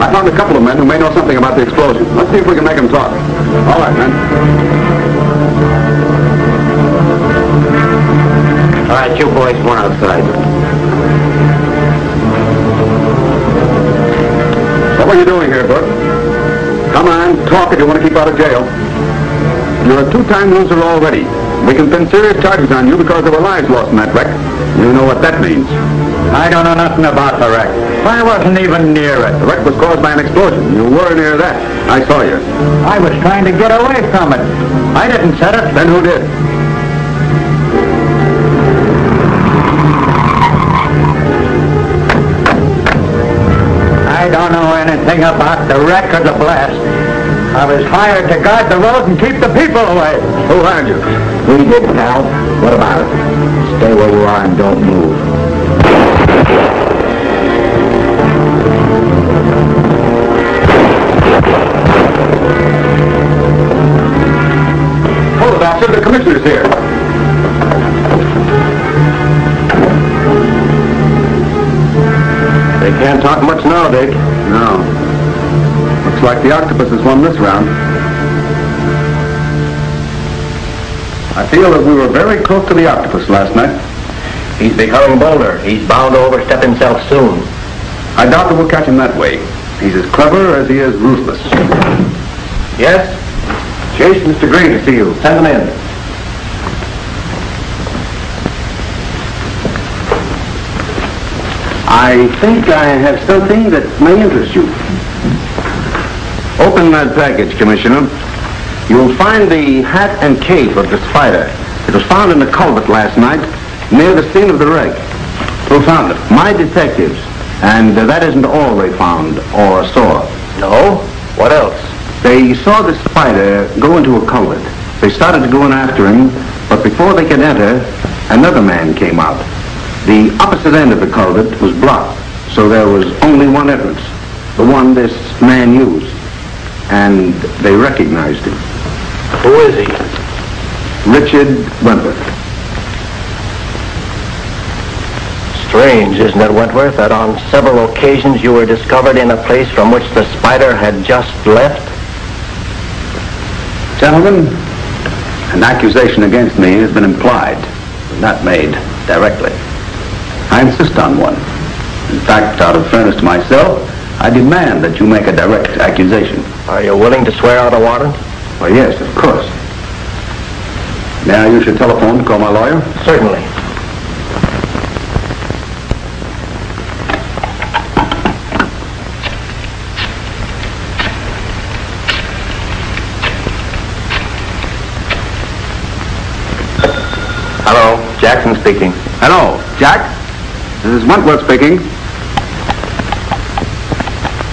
I found a couple of men who may know something about the explosion. Let's see if we can make them talk. All right, men. All right, you boys, one outside. What were you doing here, Bert? Come on, talk if you want to keep out of jail. You're a two-time loser already. We can pin serious charges on you because there were lives lost in that wreck. You know what that means. I don't know nothing about the wreck. I wasn't even near it. The wreck was caused by an explosion. You were near that. I saw you. I was trying to get away from it. I didn't set it. Then who did? Anything about the wreck or the blast. I was hired to guard the road and keep the people away. Who hired you? We did, pal. What about it? Stay where you are and don't move. Octopus has won this round. I feel that we were very close to the octopus last night. He's becoming bolder. He's bound to overstep himself soon. I doubt that we'll catch him that way. He's as clever as he is ruthless. Yes? Chase, Mr. Gray to see you. Send him in. I think I have something that may interest you. Open that package, Commissioner. You'll find the hat and cape of the spider. It was found in the culvert last night near the scene of the wreck. Who found it? My detectives. And uh, that isn't all they found or saw. No? What else? They saw the spider go into a culvert. They started to go in after him, but before they could enter, another man came out. The opposite end of the culvert was blocked, so there was only one entrance, the one this man used. And they recognized him. Who is he? Richard Wentworth. Strange, isn't it, Wentworth, that on several occasions you were discovered in a place from which the spider had just left? Gentlemen, an accusation against me has been implied, but not made directly. I insist on one. In fact, out of fairness to myself, I demand that you make a direct accusation. Are you willing to swear out a warrant? Why, yes, of course. May I use your telephone to call my lawyer? Certainly. Hello, Jackson speaking. Hello, Jack. This is Wentworth speaking.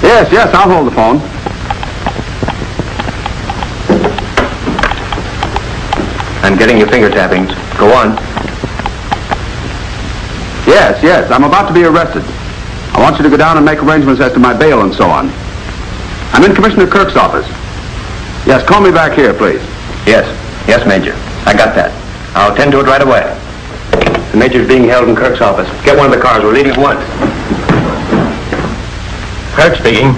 Yes, yes, I'll hold the phone. I'm getting your finger tappings. Go on. Yes, yes, I'm about to be arrested. I want you to go down and make arrangements as to my bail and so on. I'm in Commissioner Kirk's office. Yes, call me back here, please. Yes, yes, Major. I got that. I'll attend to it right away. The Major's being held in Kirk's office. Get one of the cars. We're leaving at once. Kirk speaking.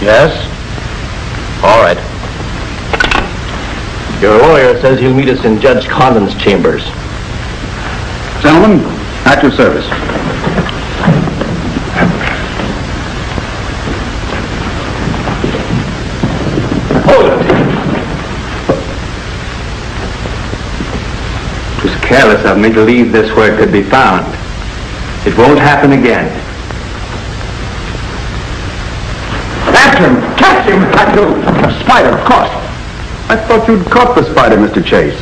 Yes? All right. Your lawyer says he'll meet us in Judge Condon's chambers. Gentlemen, at your service. Hold it! It was careless of me to leave this where it could be found. It won't happen again. After him! Catch him! Do. A spider, of course. I thought you'd caught the spider, Mr. Chase.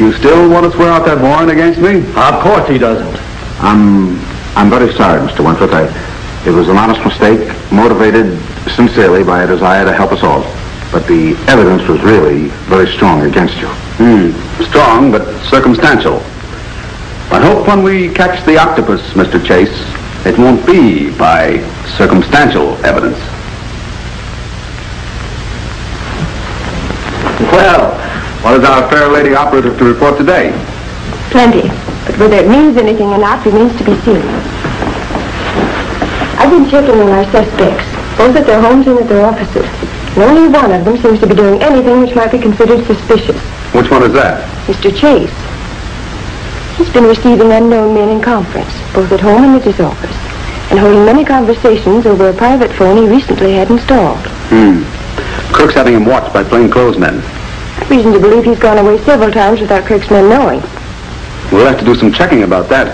You still want to swear out that warrant against me? Of course he doesn't. I'm, I'm very sorry, Mr. Wentworth. I, it was an honest mistake, motivated sincerely by a desire to help us all. But the evidence was really very strong against you. Hmm. Strong, but circumstantial. I hope when we catch the octopus, Mr. Chase, it won't be by circumstantial evidence. Well, what is our fair lady operative to report today? Plenty. But whether it means anything or not remains to be seen. I've been checking on our suspects, both at their homes and at their offices. And only one of them seems to be doing anything which might be considered suspicious. Which one is that? Mr. Chase. He's been receiving unknown men in conference, both at home and at his office, and holding many conversations over a private phone he recently had installed. Hmm. Kirk's having him watched by plainclothes men. I've reason to believe he's gone away several times without Kirk's men knowing. We'll have to do some checking about that.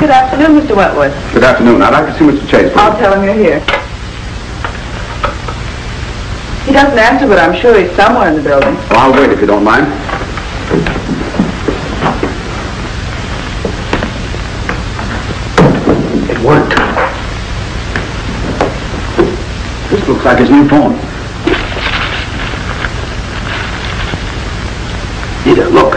Good afternoon, Mr. Wentworth. Good afternoon. I'd like to see Mr. Chase. please. I'll tell him you're here. He doesn't answer, but I'm sure he's somewhere in the building. Well, I'll wait if you don't mind. It worked. This looks like his new phone. Here, look.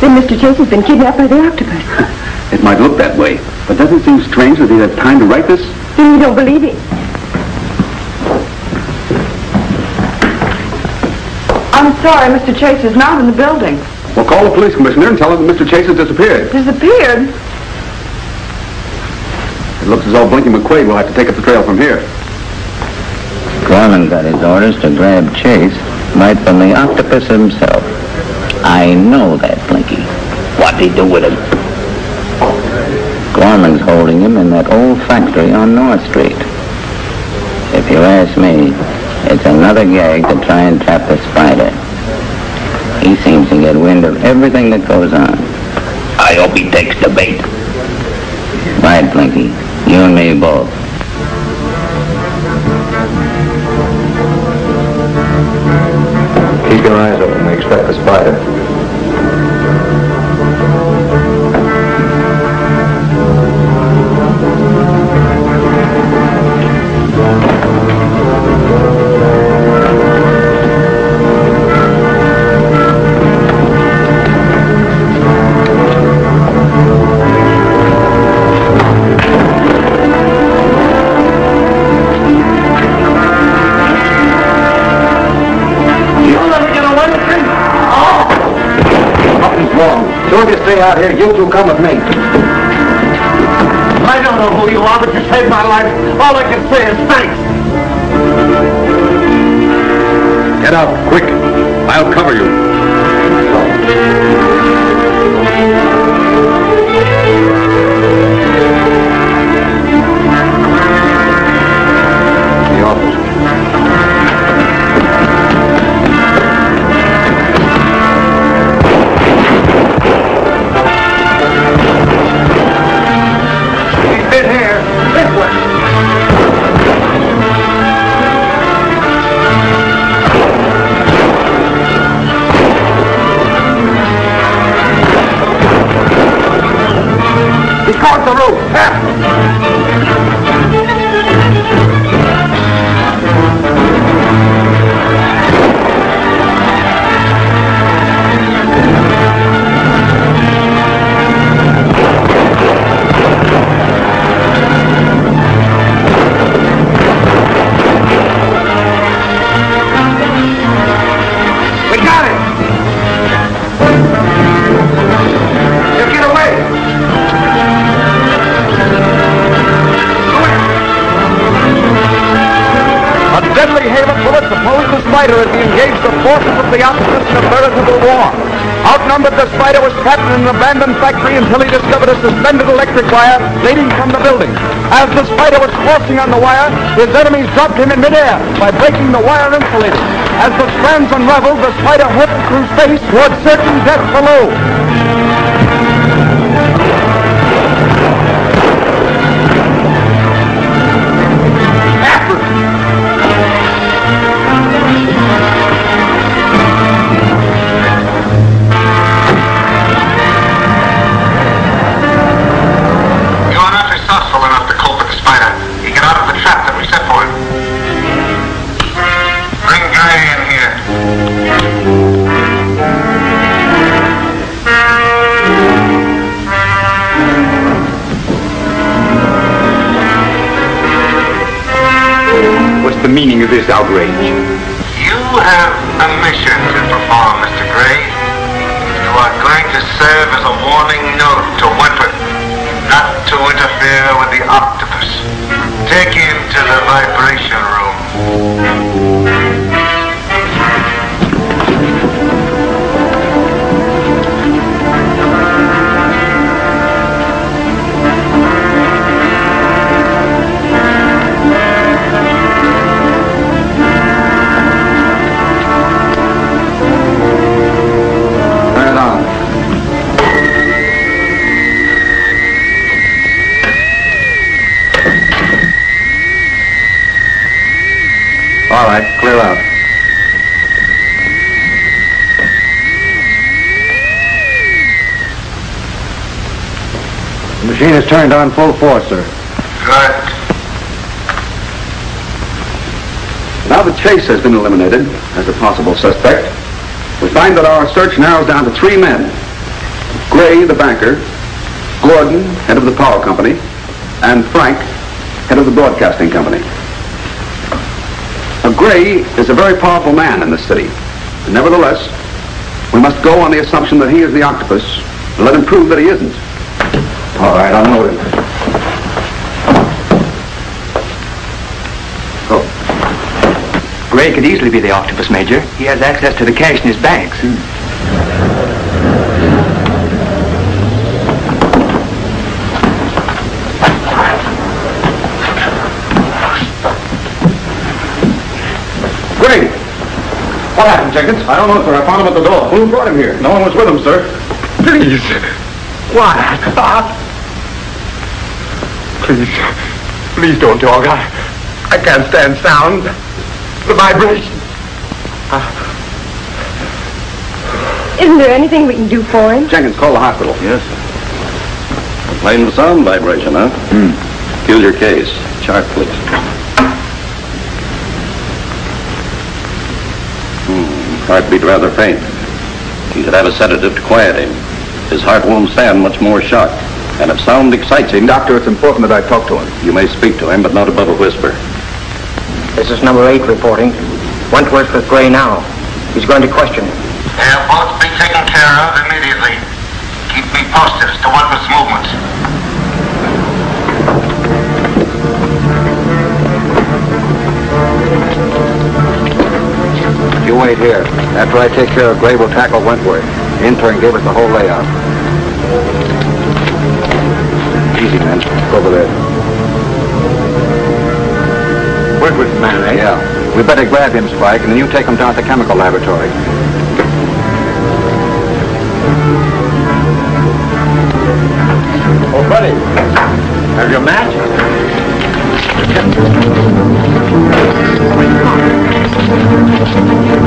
Then Mr. Chase has been kidnapped by the octopus. *laughs* It might look that way, but doesn't it seem strange that he had time to write this? Then you don't believe it. I'm sorry, Mr. Chase is not in the building. Well, call the police commissioner and tell him that Mr. Chase has disappeared. Disappeared? It looks as though Blinky McQuaid will have to take up the trail from here. Gorman got his orders to grab Chase right from the octopus himself. I know that, Blinky. What'd he do with him? Gorman's holding him in that old factory on North Street. If you ask me, it's another gag to try and trap the spider. He seems to get wind of everything that goes on. I hope he takes the bait. Right, Blinky. You and me both. Keep your eyes open. We expect the spider. Out here. You two come with me. I don't know who you are, but you saved my life. All I can say is thanks. Get out, quick. I'll cover you. The office. Trapped in an abandoned factory until he discovered a suspended electric wire leading from the building. As the spider was crossing on the wire, his enemies dropped him in midair by breaking the wire insulator. As the strands unraveled, the spider hurtled through space toward certain death below. Outrage? The turned on full force, sir. Good. Now that Chase has been eliminated as a possible suspect, we find that our search narrows down to three men. Gray, the banker, Gordon, head of the power company, and Frank, head of the broadcasting company. Now, Gray is a very powerful man in this city. Nevertheless, we must go on the assumption that he is the octopus and let him prove that he isn't. All right, unload him. Oh. Gray could easily be the octopus, Major. He has access to the cash in his banks. Hmm. Gray! What happened, Jenkins? I don't know, sir. I found him at the door. Who brought him here? No one was with him, sir. Please. Why? Stop. Please. Please don't talk. I, I can't stand sound. The vibration. Isn't there anything we can do for him? Jenkins, call the hospital. Yes, sir. Plain sound vibration, huh? Hmm. your case. Chart, please. Hmm. Heartbeat rather faint. You should have a sedative to quiet him. His heart won't stand much more shock. And if sound excites him... Doctor, it's important that I talk to him. You may speak to him, but not above a whisper. This is number eight reporting. Wentworth with Gray now. He's going to question him. They'll both be taken care of immediately. Keep me posted as to Wentworth's movements. You wait here. After I take care of Gray, we'll tackle Wentworth. The intern gave us the whole layout. Easy, man. Over there. Wentworth's man, eh? Yeah. We better grab him, Spike, and then you take him down to the chemical laboratory. Oh, buddy. Have your match? That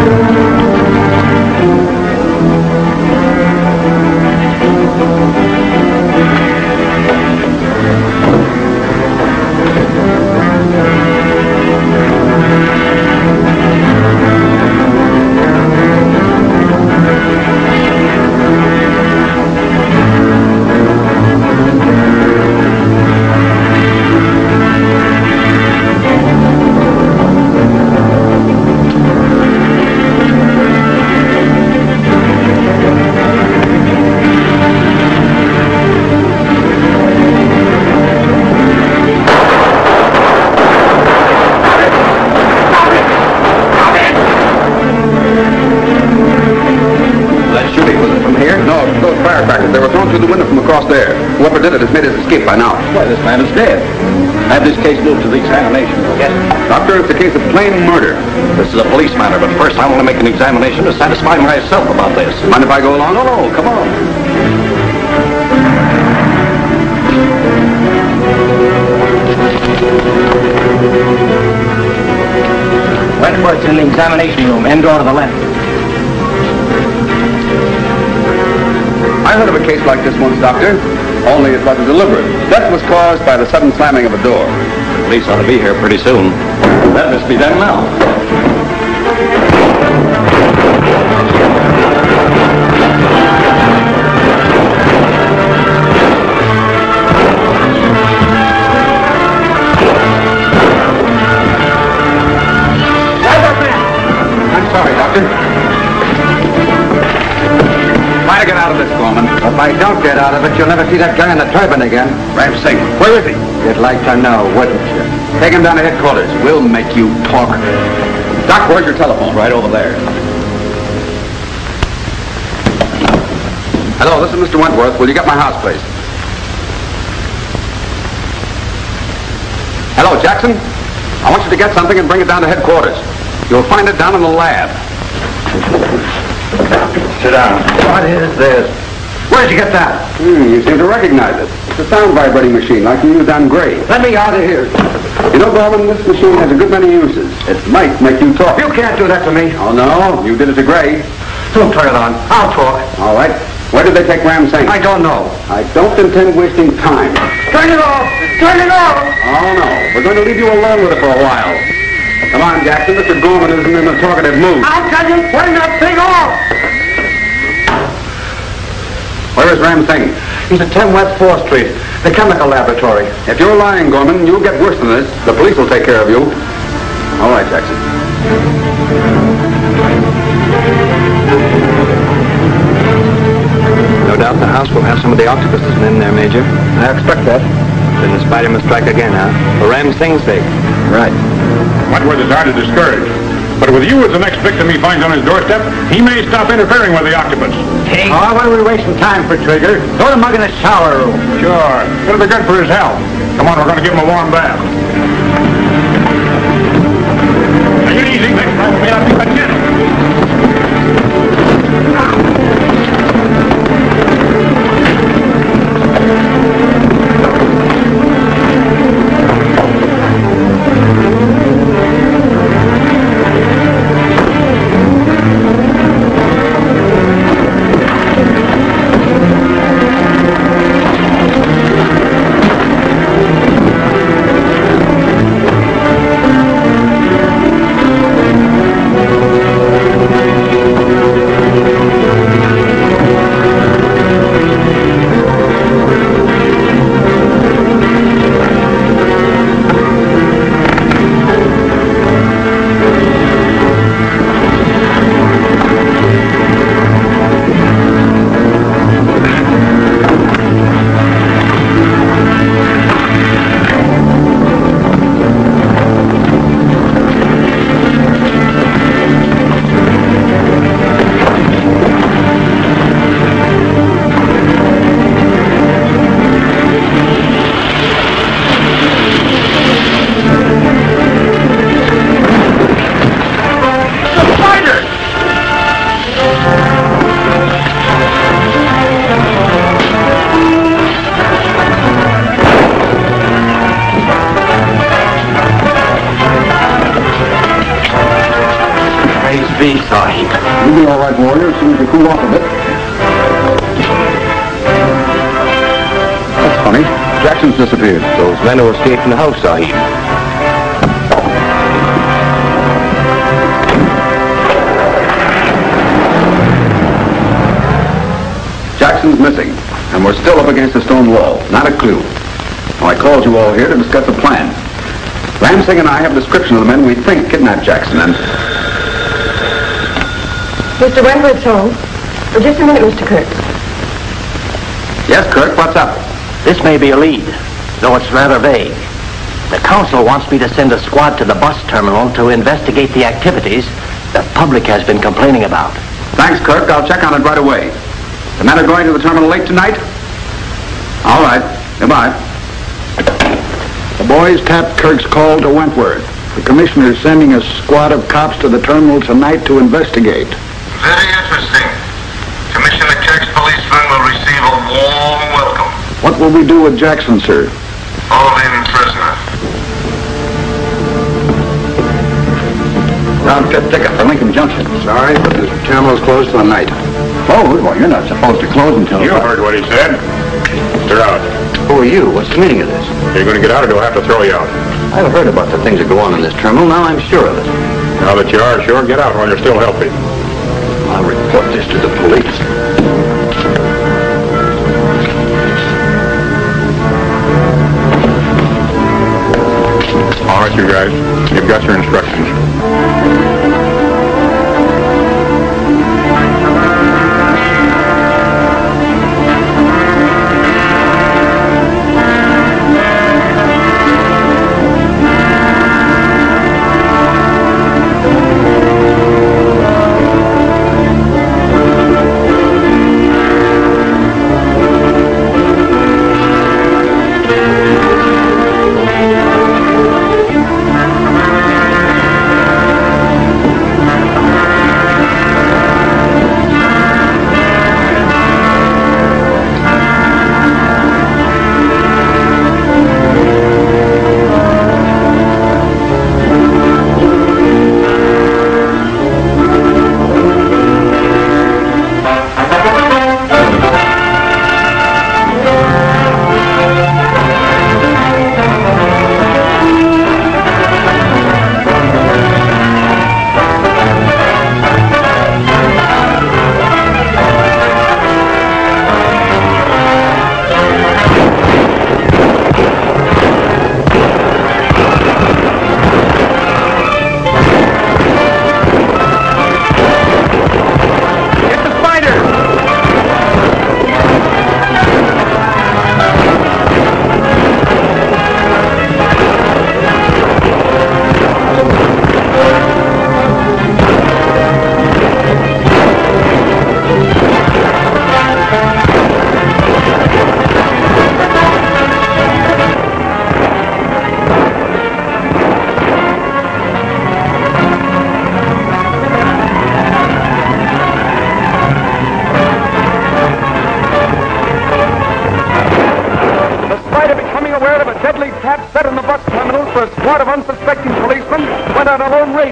plain murder. This is a police matter, but first I want to make an examination to satisfy myself about this. Mind if I go along? No, no, come on. Wentworth's in the examination room, end door to the left. I heard of a case like this once, Doctor. Only it wasn't deliberate. Death was caused by the sudden slamming of a door. The police ought to be here pretty soon. That must be them now. I'm sorry, Doctor. Try to get out of this, Gorman. If I don't get out of it, you'll never see that guy in the turban again. Ram Singh, where is he? You'd like to know, wouldn't you? Take him down to headquarters. We'll make you talk. Doc, where's your telephone? Right over there. Hello, this is Mr. Wentworth. Will you get my house, please? Hello, Jackson. I want you to get something and bring it down to headquarters. You'll find it down in the lab. Sit down. What is this? Where'd you get that? Hmm, you seem to recognize it. It's a sound vibrating machine like you used on Gray. Let me out of here. You know, Gorman, this machine has a good many uses. It might make you talk. You can't do that to me. Oh, no? You did it to Gray. Don't turn it on. I'll talk. All right. Where did they take Ram Singh? I don't know. I don't intend wasting time. Turn it off! Turn it off! Oh, no. We're going to leave you alone with it for a while. Come on, Jackson. Mr. Gorman isn't in a talkative mood. I'll tell you, turn that thing off! Where is Ram Singh? He's at 10 West 4th Street, the chemical laboratory. If you're lying, Gorman, you'll get worse than this. The police will take care of you. All right, Jackson. No doubt the house will have some of the octopuses in there, Major. I expect that. Then the spider must strike again, huh? For Ram Singh's sake. Right. Wentworth is hard to discourage. But with you as the next victim he finds on his doorstep, he may stop interfering with the octopus. Oh, what are we wasting time for, Trigger? Throw the mug in the shower room. Sure. It'll be good for his health. Come on, we're going to give him a warm bath. All right, Warrior, as soon as you cool off a bit. That's funny. Jackson's disappeared. Those men who escaped from the house, Sahib. Jackson's missing, and we're still up against a stone wall. Not a clue. Now, I called you all here to discuss a plan. Ram Singh and I have a description of the men we think kidnapped Jackson, and Mr. Wentworth's home. For just a minute, Mr. Kirk. Yes, Kirk, what's up? This may be a lead, though it's rather vague. The council wants me to send a squad to the bus terminal to investigate the activities the public has been complaining about. Thanks, Kirk. I'll check on it right away. The men are going to the terminal late tonight? All right. Goodbye. The boys tapped Kirk's call to Wentworth. The commissioner's sending a squad of cops to the terminal tonight to investigate. Very interesting. Commissioner Kirk's policemen will receive a warm welcome. What will we do with Jackson, sir? Hold him prisoner. Round trip ticket for Lincoln Junction. Sorry, but the terminal's closed for the night. Closed? Well, you're not supposed to close until... You heard what he said. They're out. Who are you? What's the meaning of this? You're going to get out or do I have to throw you out? I've heard about the things that go on in this terminal. Now I'm sure of it. Now that you are sure, get out while you're still healthy. I'll report this to the police. All right, you guys. You've got your instructions.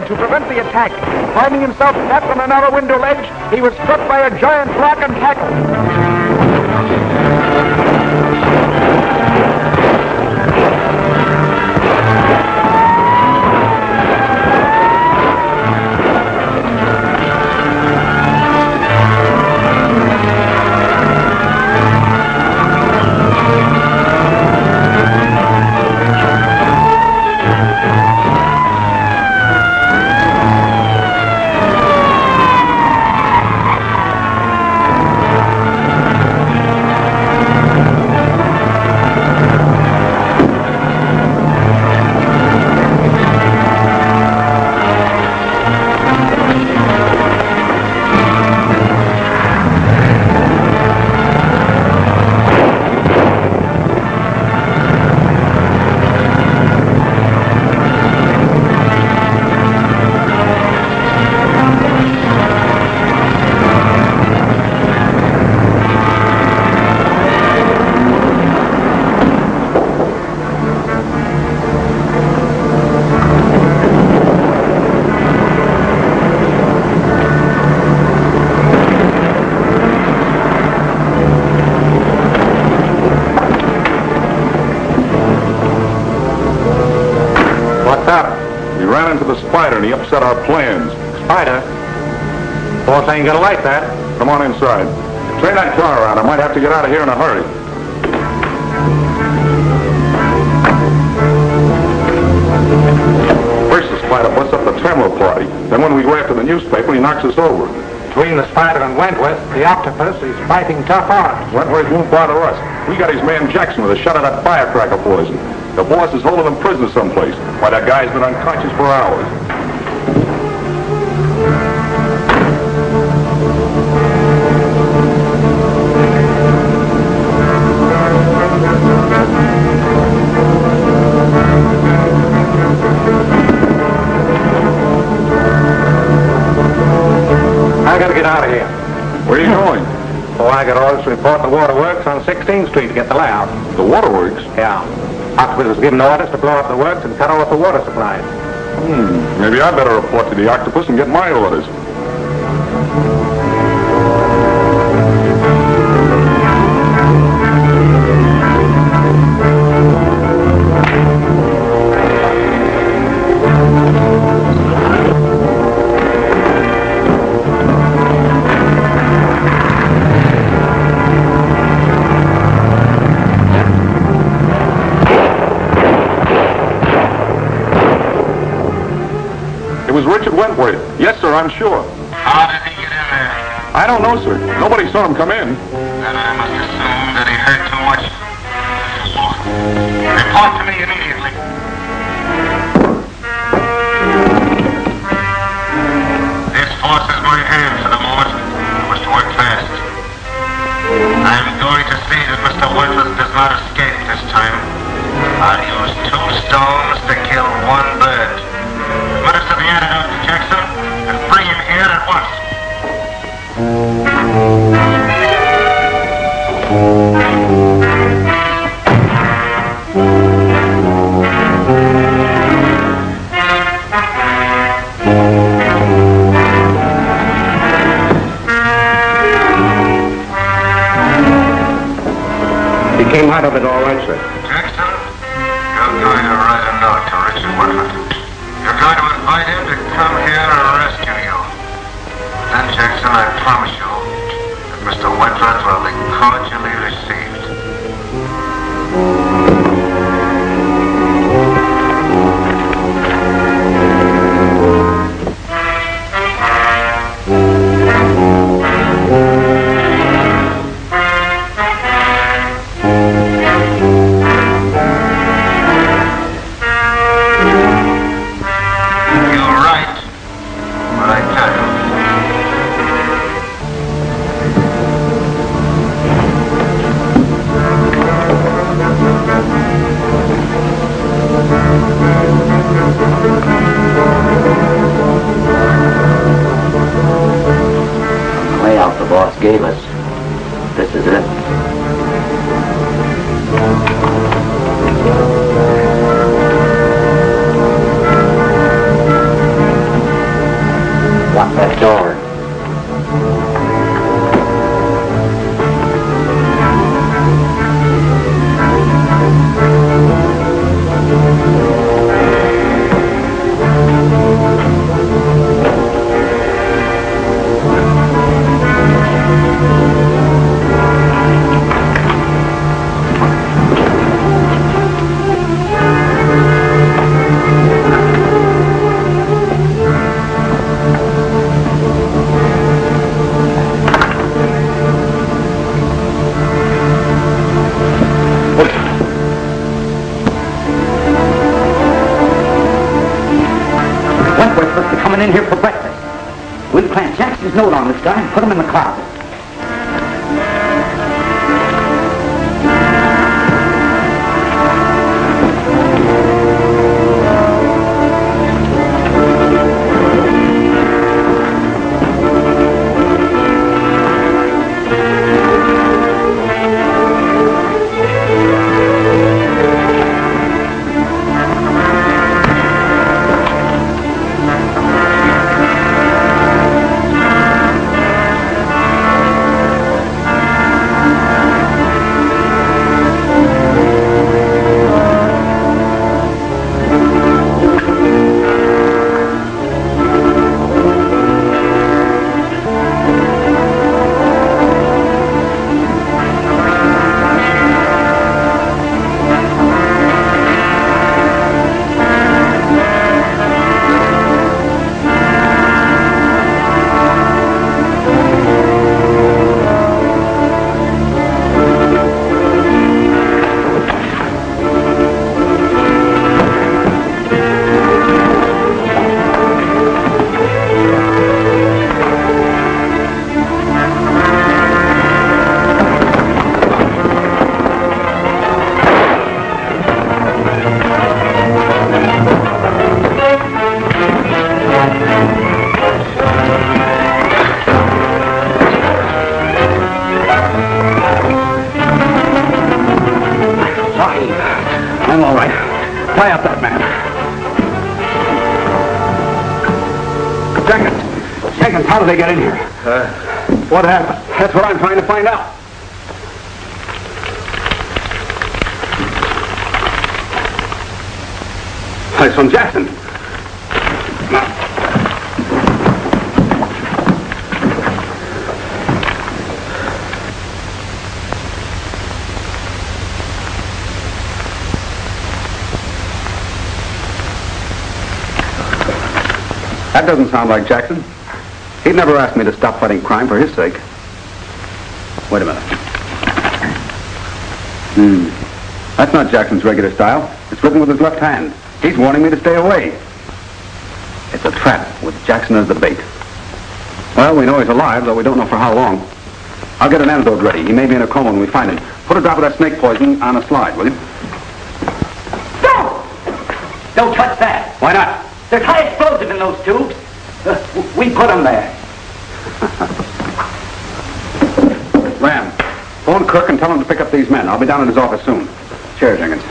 To prevent the attack. Finding himself trapped on a narrow window ledge, he was struck by a giant rock and tackled. Ain't gonna like that. Come on inside. Turn that car around. I might have to get out of here in a hurry. First, the Spider busts up the terminal party. Then when we go after the newspaper, he knocks us over. Between the spider and Wentworth, the octopus is fighting tough odds. Wentworth won't bother us. We got his man Jackson with a shot of that firecracker poison. The boss is holding him prisoner someplace. Why, that guy's been unconscious for hours. Orders to report the waterworks on 16th Street to get the layout. The waterworks? Yeah. Octopus was given orders to blow up the works and cut off the water supply. Hmm, maybe I'd better report to the octopus and get my orders. I'm sure. How did he get in there? I don't know, sir. Nobody saw him come in. Then I must assume that he heard too much. Report to me immediately. This forces my hand for the moment. I must work fast. I'm going to see that Mr. Wentworth does not escape this time. I'll use two stones came out of it all right, sir. Jackson, you're going to write a note to Richard Wentworth. You're going to invite him to come here and rescue you. Then, Jackson, I promise you that Mr. Wentworth will encourage cordially That doesn't sound like Jackson. He'd never asked me to stop fighting crime for his sake. Wait a minute. Hmm. That's not Jackson's regular style. It's written with his left hand. He's warning me to stay away. It's a trap with Jackson as the bait. Well, we know he's alive, though we don't know for how long. I'll get an antidote ready. He may be in a coma when we find him. Put a drop of that snake poison on a slide, will you? Don't touch that. Why not? There's high explosive in those tubes. We put them there. Ram, phone Kirk and tell him to pick up these men. I'll be down at his office soon. Cheers, Jenkins.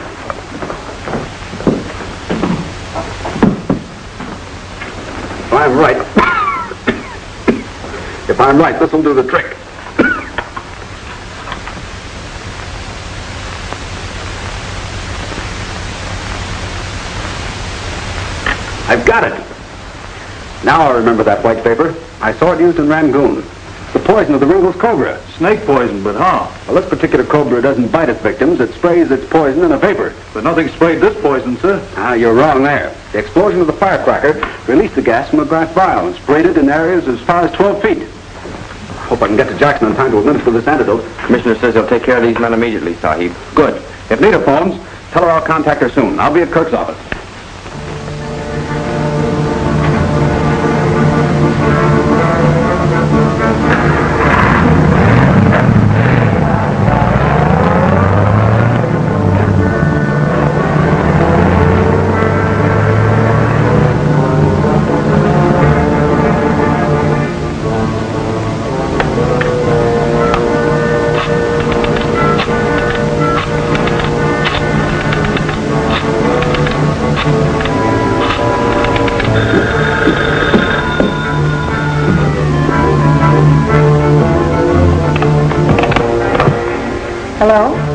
If I'm right. *coughs* if I'm right, this'll do the trick. I've got it. Now I remember that white paper. I saw it used in Rangoon. The poison of the ruthless cobra. Snake poison, but how? Well, this particular cobra doesn't bite its victims. It sprays its poison in a vapor. But nothing sprayed this poison, sir. Ah, you're wrong there. The explosion of the firecracker released the gas from a glass vial and sprayed it in areas as far as 12 feet. Hope I can get to Jackson in time to administer this antidote. Commissioner says he'll take care of these men immediately, Sahib. Good. If Nita phones, tell her I'll contact her soon. I'll be at Kirk's office.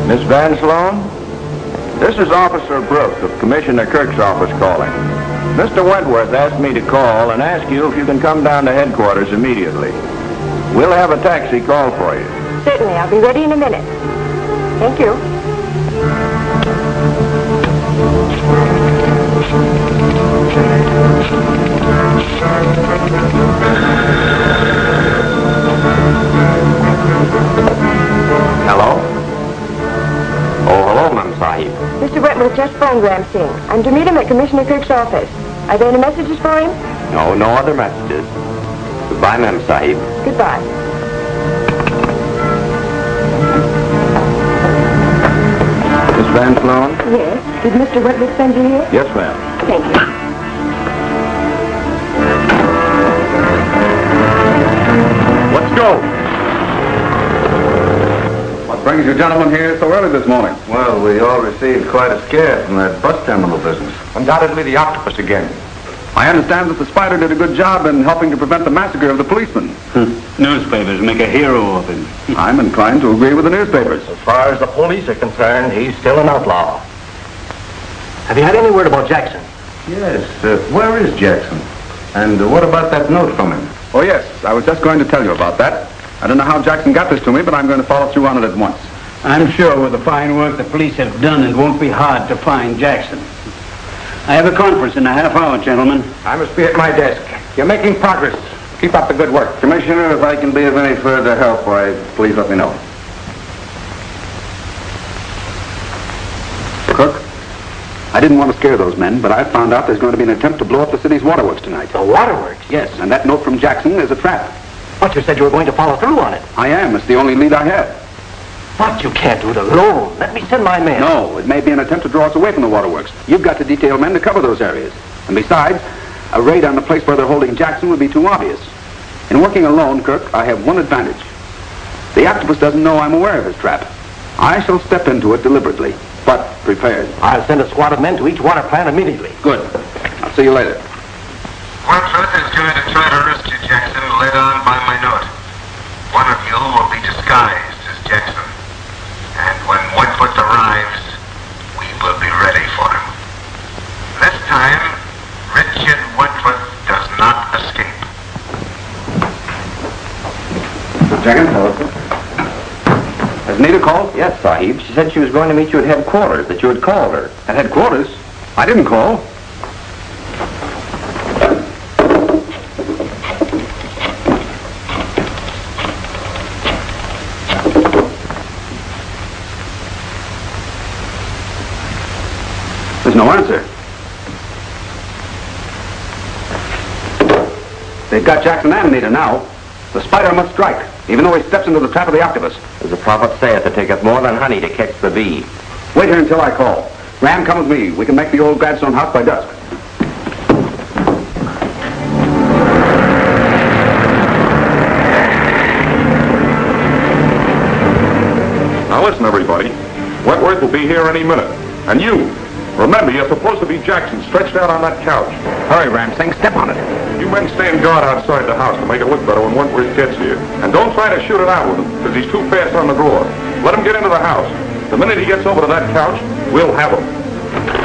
Miss Van Sloan? This is Officer Brooks of Commissioner Kirk's office calling. Mr. Wentworth asked me to call and ask you if you can come down to headquarters immediately. We'll have a taxi call for you. Certainly. I'll be ready in a minute. Thank you. 5. Mr. Wentworth just phoned Ram Singh. I'm to meet him at Commissioner Kirk's office. Are there any messages for him? No, no other messages. Goodbye, Ma'am Sahib. Goodbye. Miss Van Sloan? Yes. Did Mr. Wentworth send you here? Yes, ma'am. Thank you. Let's go. What brings you gentlemen here so early this morning? Well, we all received quite a scare from that bus terminal business. Undoubtedly the octopus again. I understand that the spider did a good job in helping to prevent the massacre of the policeman. Newspapers make a hero of him. *laughs* I'm inclined to agree with the newspapers. As far as the police are concerned, he's still an outlaw. Have you had any word about Jackson? Yes. Uh, where is Jackson? And uh, what about that note from him? Oh, yes. I was just going to tell you about that. I don't know how Jackson got this to me, but I'm going to follow through on it at once. I'm sure with the fine work the police have done, it won't be hard to find Jackson. I have a conference in a half hour, gentlemen. I must be at my desk. You're making progress. Keep up the good work. Commissioner, if I can be of any further help, why, please let me know. Kirk, I didn't want to scare those men, but I found out there's going to be an attempt to blow up the city's waterworks tonight. The waterworks? Yes, and that note from Jackson is a trap. But you said you were going to follow through on it. I am. It's the only lead I have. But you can't do it alone. Let me send my men. No, it may be an attempt to draw us away from the waterworks. You've got to detail men to cover those areas. And besides, a raid on the place where they're holding Jackson would be too obvious. In working alone, Kirk, I have one advantage. The octopus doesn't know I'm aware of his trap. I shall step into it deliberately. but prepared. I'll send a squad of men to each water plant immediately. Good. I'll see you later. Wentworth is going to try to arrest you, Jackson, led on by my note. One of you will be disguised as Jackson. And when Wentworth arrives, we will be ready for him. This time, Richard Wentworth does not escape. Jackson, hello. Has Nita called? Yes, Sahib. She said she was going to meet you at headquarters, that you had called her. At headquarters? I didn't call. There's no answer. They've got Jackson and Nita now. The spider must strike, even though he steps into the trap of the octopus. As the prophet saith, it taketh more than honey to catch the bee. Wait here until I call. Ram, come with me. We can make the old Gladstone house by dusk. Now listen, everybody. Wentworth will be here any minute. And you, remember, you're supposed to be Jackson, stretched out on that couch. Hurry, Ram Singh. Step on it. You men stand guard outside the house to make it look better when Wentworth gets here. And don't try to shoot it out with him, because he's too fast on the draw. Let him get into the house. The minute he gets over to that couch, we'll have him.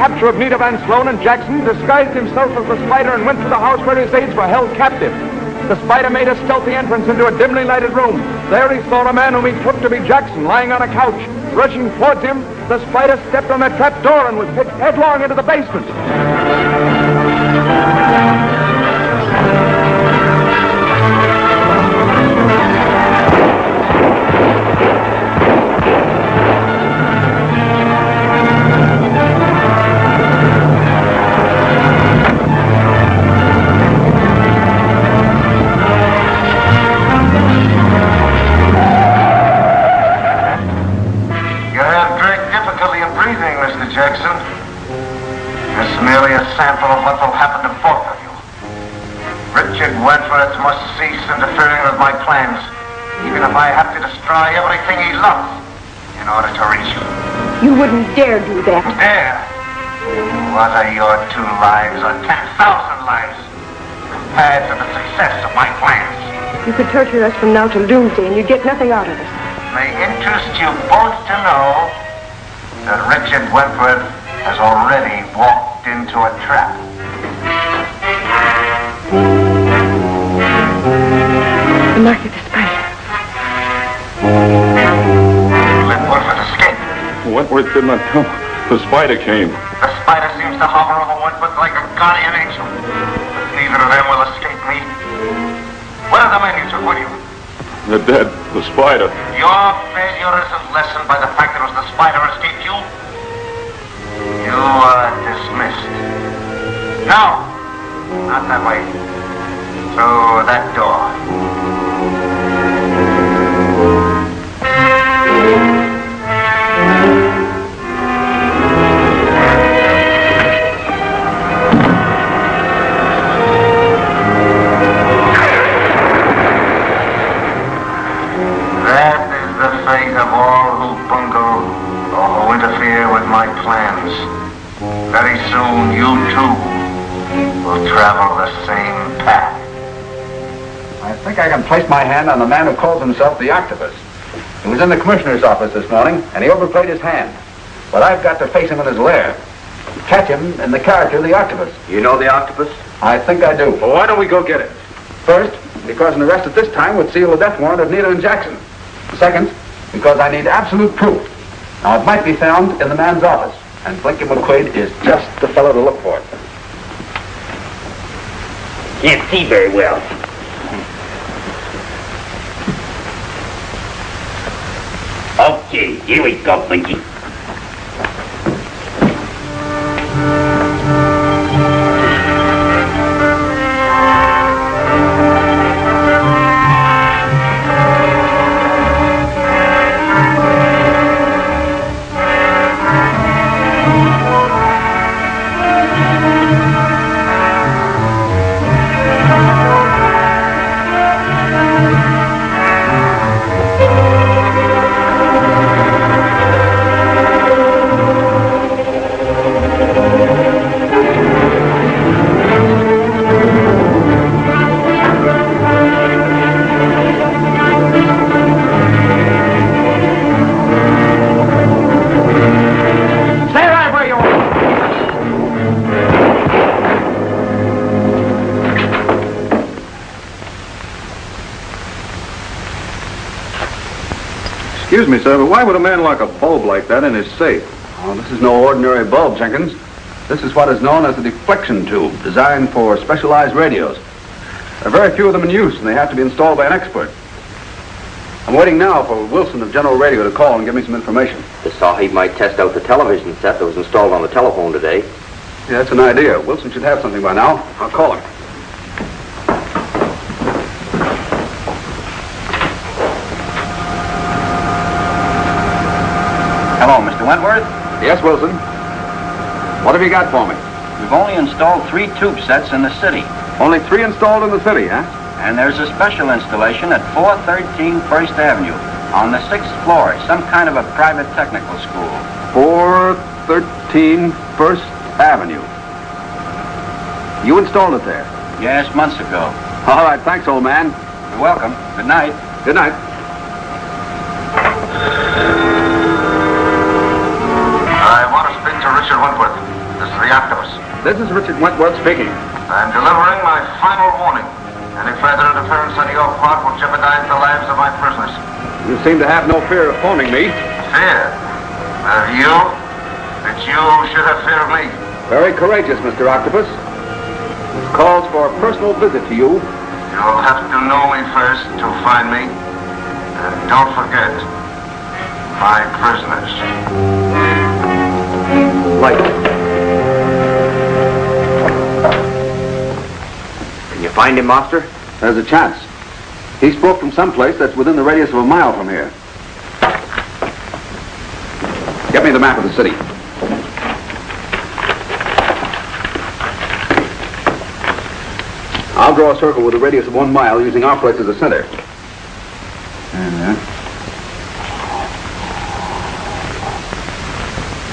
Capture of Nita Van Sloan and Jackson, disguised himself as the spider and went to the house where his aides were held captive. The spider made a stealthy entrance into a dimly lighted room. There he saw a man whom he took to be Jackson lying on a couch. Rushing towards him, the spider stepped on a trap door and was pitched headlong into the basement. Lives or ten thousand lives compared to the success of my plans? You could torture us from now till doomsday and you'd get nothing out of us. may interest you both to know that Richard Wentworth has already walked into a trap. The mark of the spider. Let Wentworth escape. Wentworth did not come. The spider came. The They're dead. The spider. Your failure isn't lessened by the fact that it was the spider who escaped you. You are dismissed. No, not that way. Through that door. My plans. Very soon you too will travel the same path. I think I can place my hand on the man who calls himself the Octopus. He was in the commissioner's office this morning, and he overplayed his hand. But I've got to face him in his lair. Catch him in the character of the Octopus. You know the octopus? I think I do. Well, why don't we go get it? First, because an arrest at this time would seal the death warrant of Nita and Jackson. Second, because I need absolute proof. Now, it might be found in the man's office, and Blinky McQuaid is just the fellow to look for it. Can't see very well. Okay, here we go, Blinky. Me, sir, but why would a man lock a bulb like that in his safe? Oh, this is no ordinary bulb, Jenkins. This is what is known as a deflection tube, designed for specialized radios. There are very few of them in use, and they have to be installed by an expert. I'm waiting now for Wilson of General Radio to call and give me some information. The Sahib might test out the television set that was installed on the telephone today. Yeah, that's an idea. Wilson should have something by now. I'll call him. Hello, Mr. Wentworth. Yes, Wilson. What have you got for me? We've only installed three tube sets in the city. Only three installed in the city, huh? And there's a special installation at 413 First Avenue on the sixth floor, some kind of a private technical school. 413 First Avenue. You installed it there? Yes, months ago. All right, thanks, old man. You're welcome. Good night. Good night. This is Richard Wentworth speaking. I'm delivering my final warning. Any further interference on your part will jeopardize the lives of my prisoners. You seem to have no fear of phoning me. Fear? Of you? That you should have fear of me. Very courageous, Mr. Octopus. This calls for a personal visit to you. You'll have to know me first to find me. And don't forget, my prisoners. Light. Find him, Master? There's a chance. He spoke from someplace that's within the radius of a mile from here. Get me the map of the city. I'll draw a circle with a radius of one mile using our place as a center. And, Well,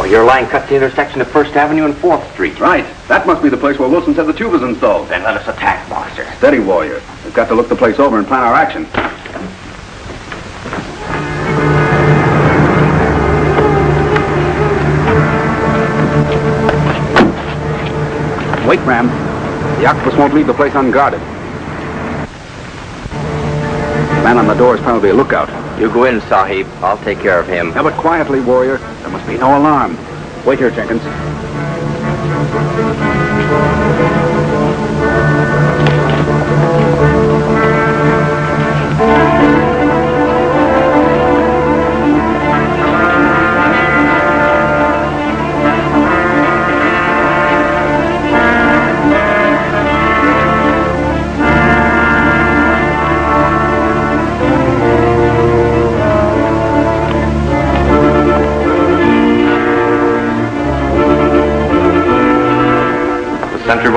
your line cuts the intersection of First Avenue and Fourth Street. Right. That must be the place where Wilson said the tube is installed. Then let us attack, Master. Steady, warrior. We've got to look the place over and plan our action. Wait, Ram. The octopus won't leave the place unguarded. The man on the door is probably a lookout. You go in, Sahib. I'll take care of him. Now, but quietly, warrior. There must be no alarm. Wait here, Jenkins.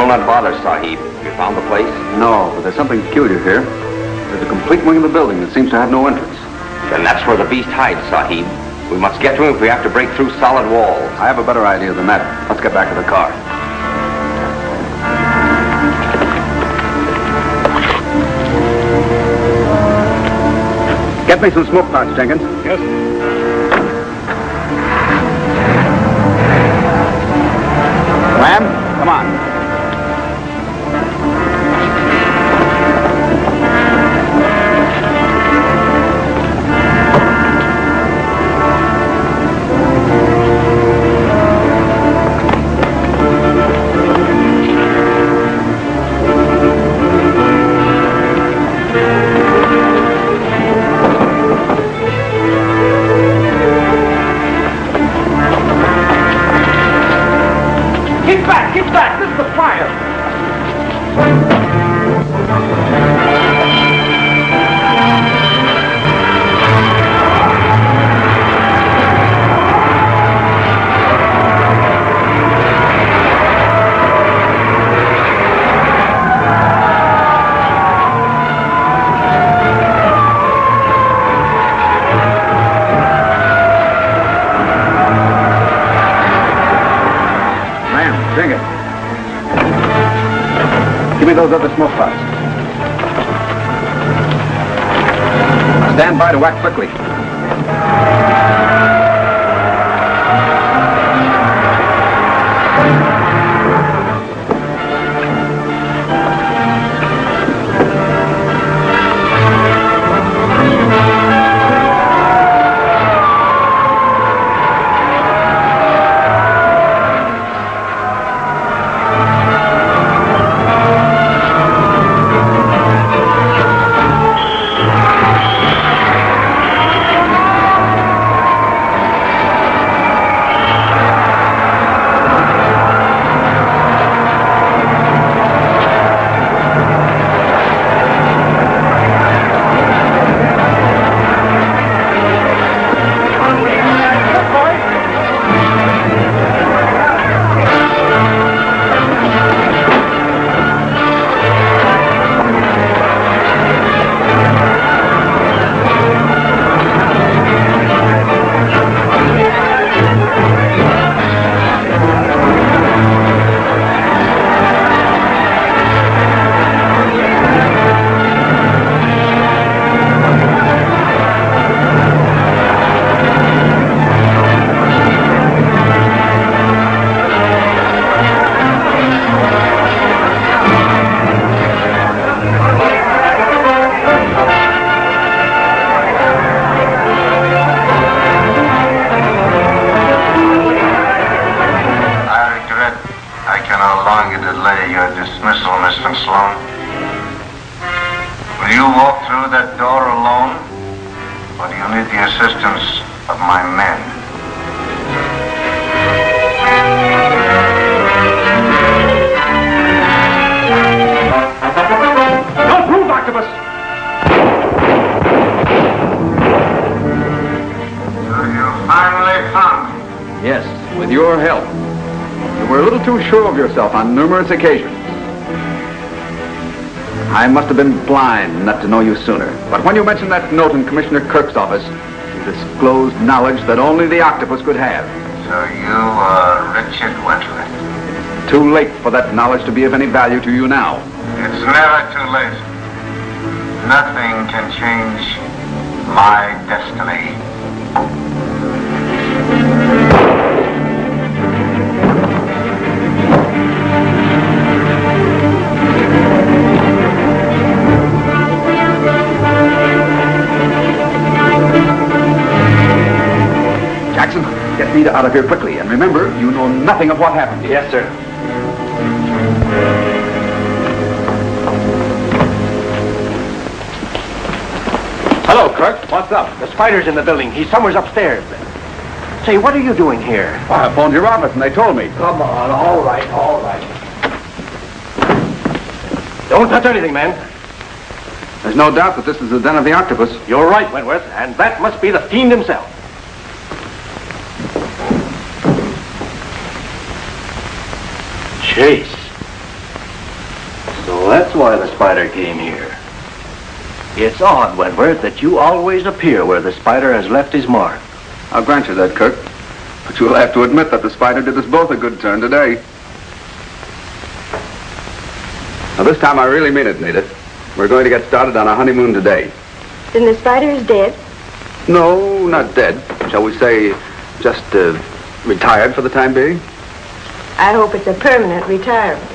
Will not bother, Sahib. You found the place? No, but there's something peculiar here. There's a complete wing of the building that seems to have no entrance. Then that's where the beast hides, Sahib. We must get to him if we have to break through solid walls. I have a better idea than that. Let's get back to the car. Get me some smoke pots, Jenkins. Yes. Those other smoke pots. Stand by to act quickly. On numerous occasions. I must have been blind not to know you sooner. But when you mentioned that note in Commissioner Kirk's office, you disclosed knowledge that only the octopus could have. So you are Richard Wentworth. Too late for that knowledge to be of any value to you now. It's never too late. Nothing can change my out of here quickly. And remember, you know nothing of what happened. Yes, sir. Hello, Kirk. What's up? The spider's in the building. He's somewhere's upstairs. Say, what are you doing here? Why, I phoned your office and they told me. Come on, all right, all right. Don't touch anything, man. There's no doubt that this is the den of the octopus. You're right, Wentworth, and that must be the fiend himself. Chase. So that's why the spider came here. It's odd, Wentworth, that you always appear where the spider has left his mark. I'll grant you that, Kirk. But you'll have to admit that the spider did us both a good turn today. Now, this time I really mean it, Nita. We're going to get started on our honeymoon today. Then the spider is dead? No, not dead. Shall we say, just uh, retired for the time being? I hope it's a permanent retirement.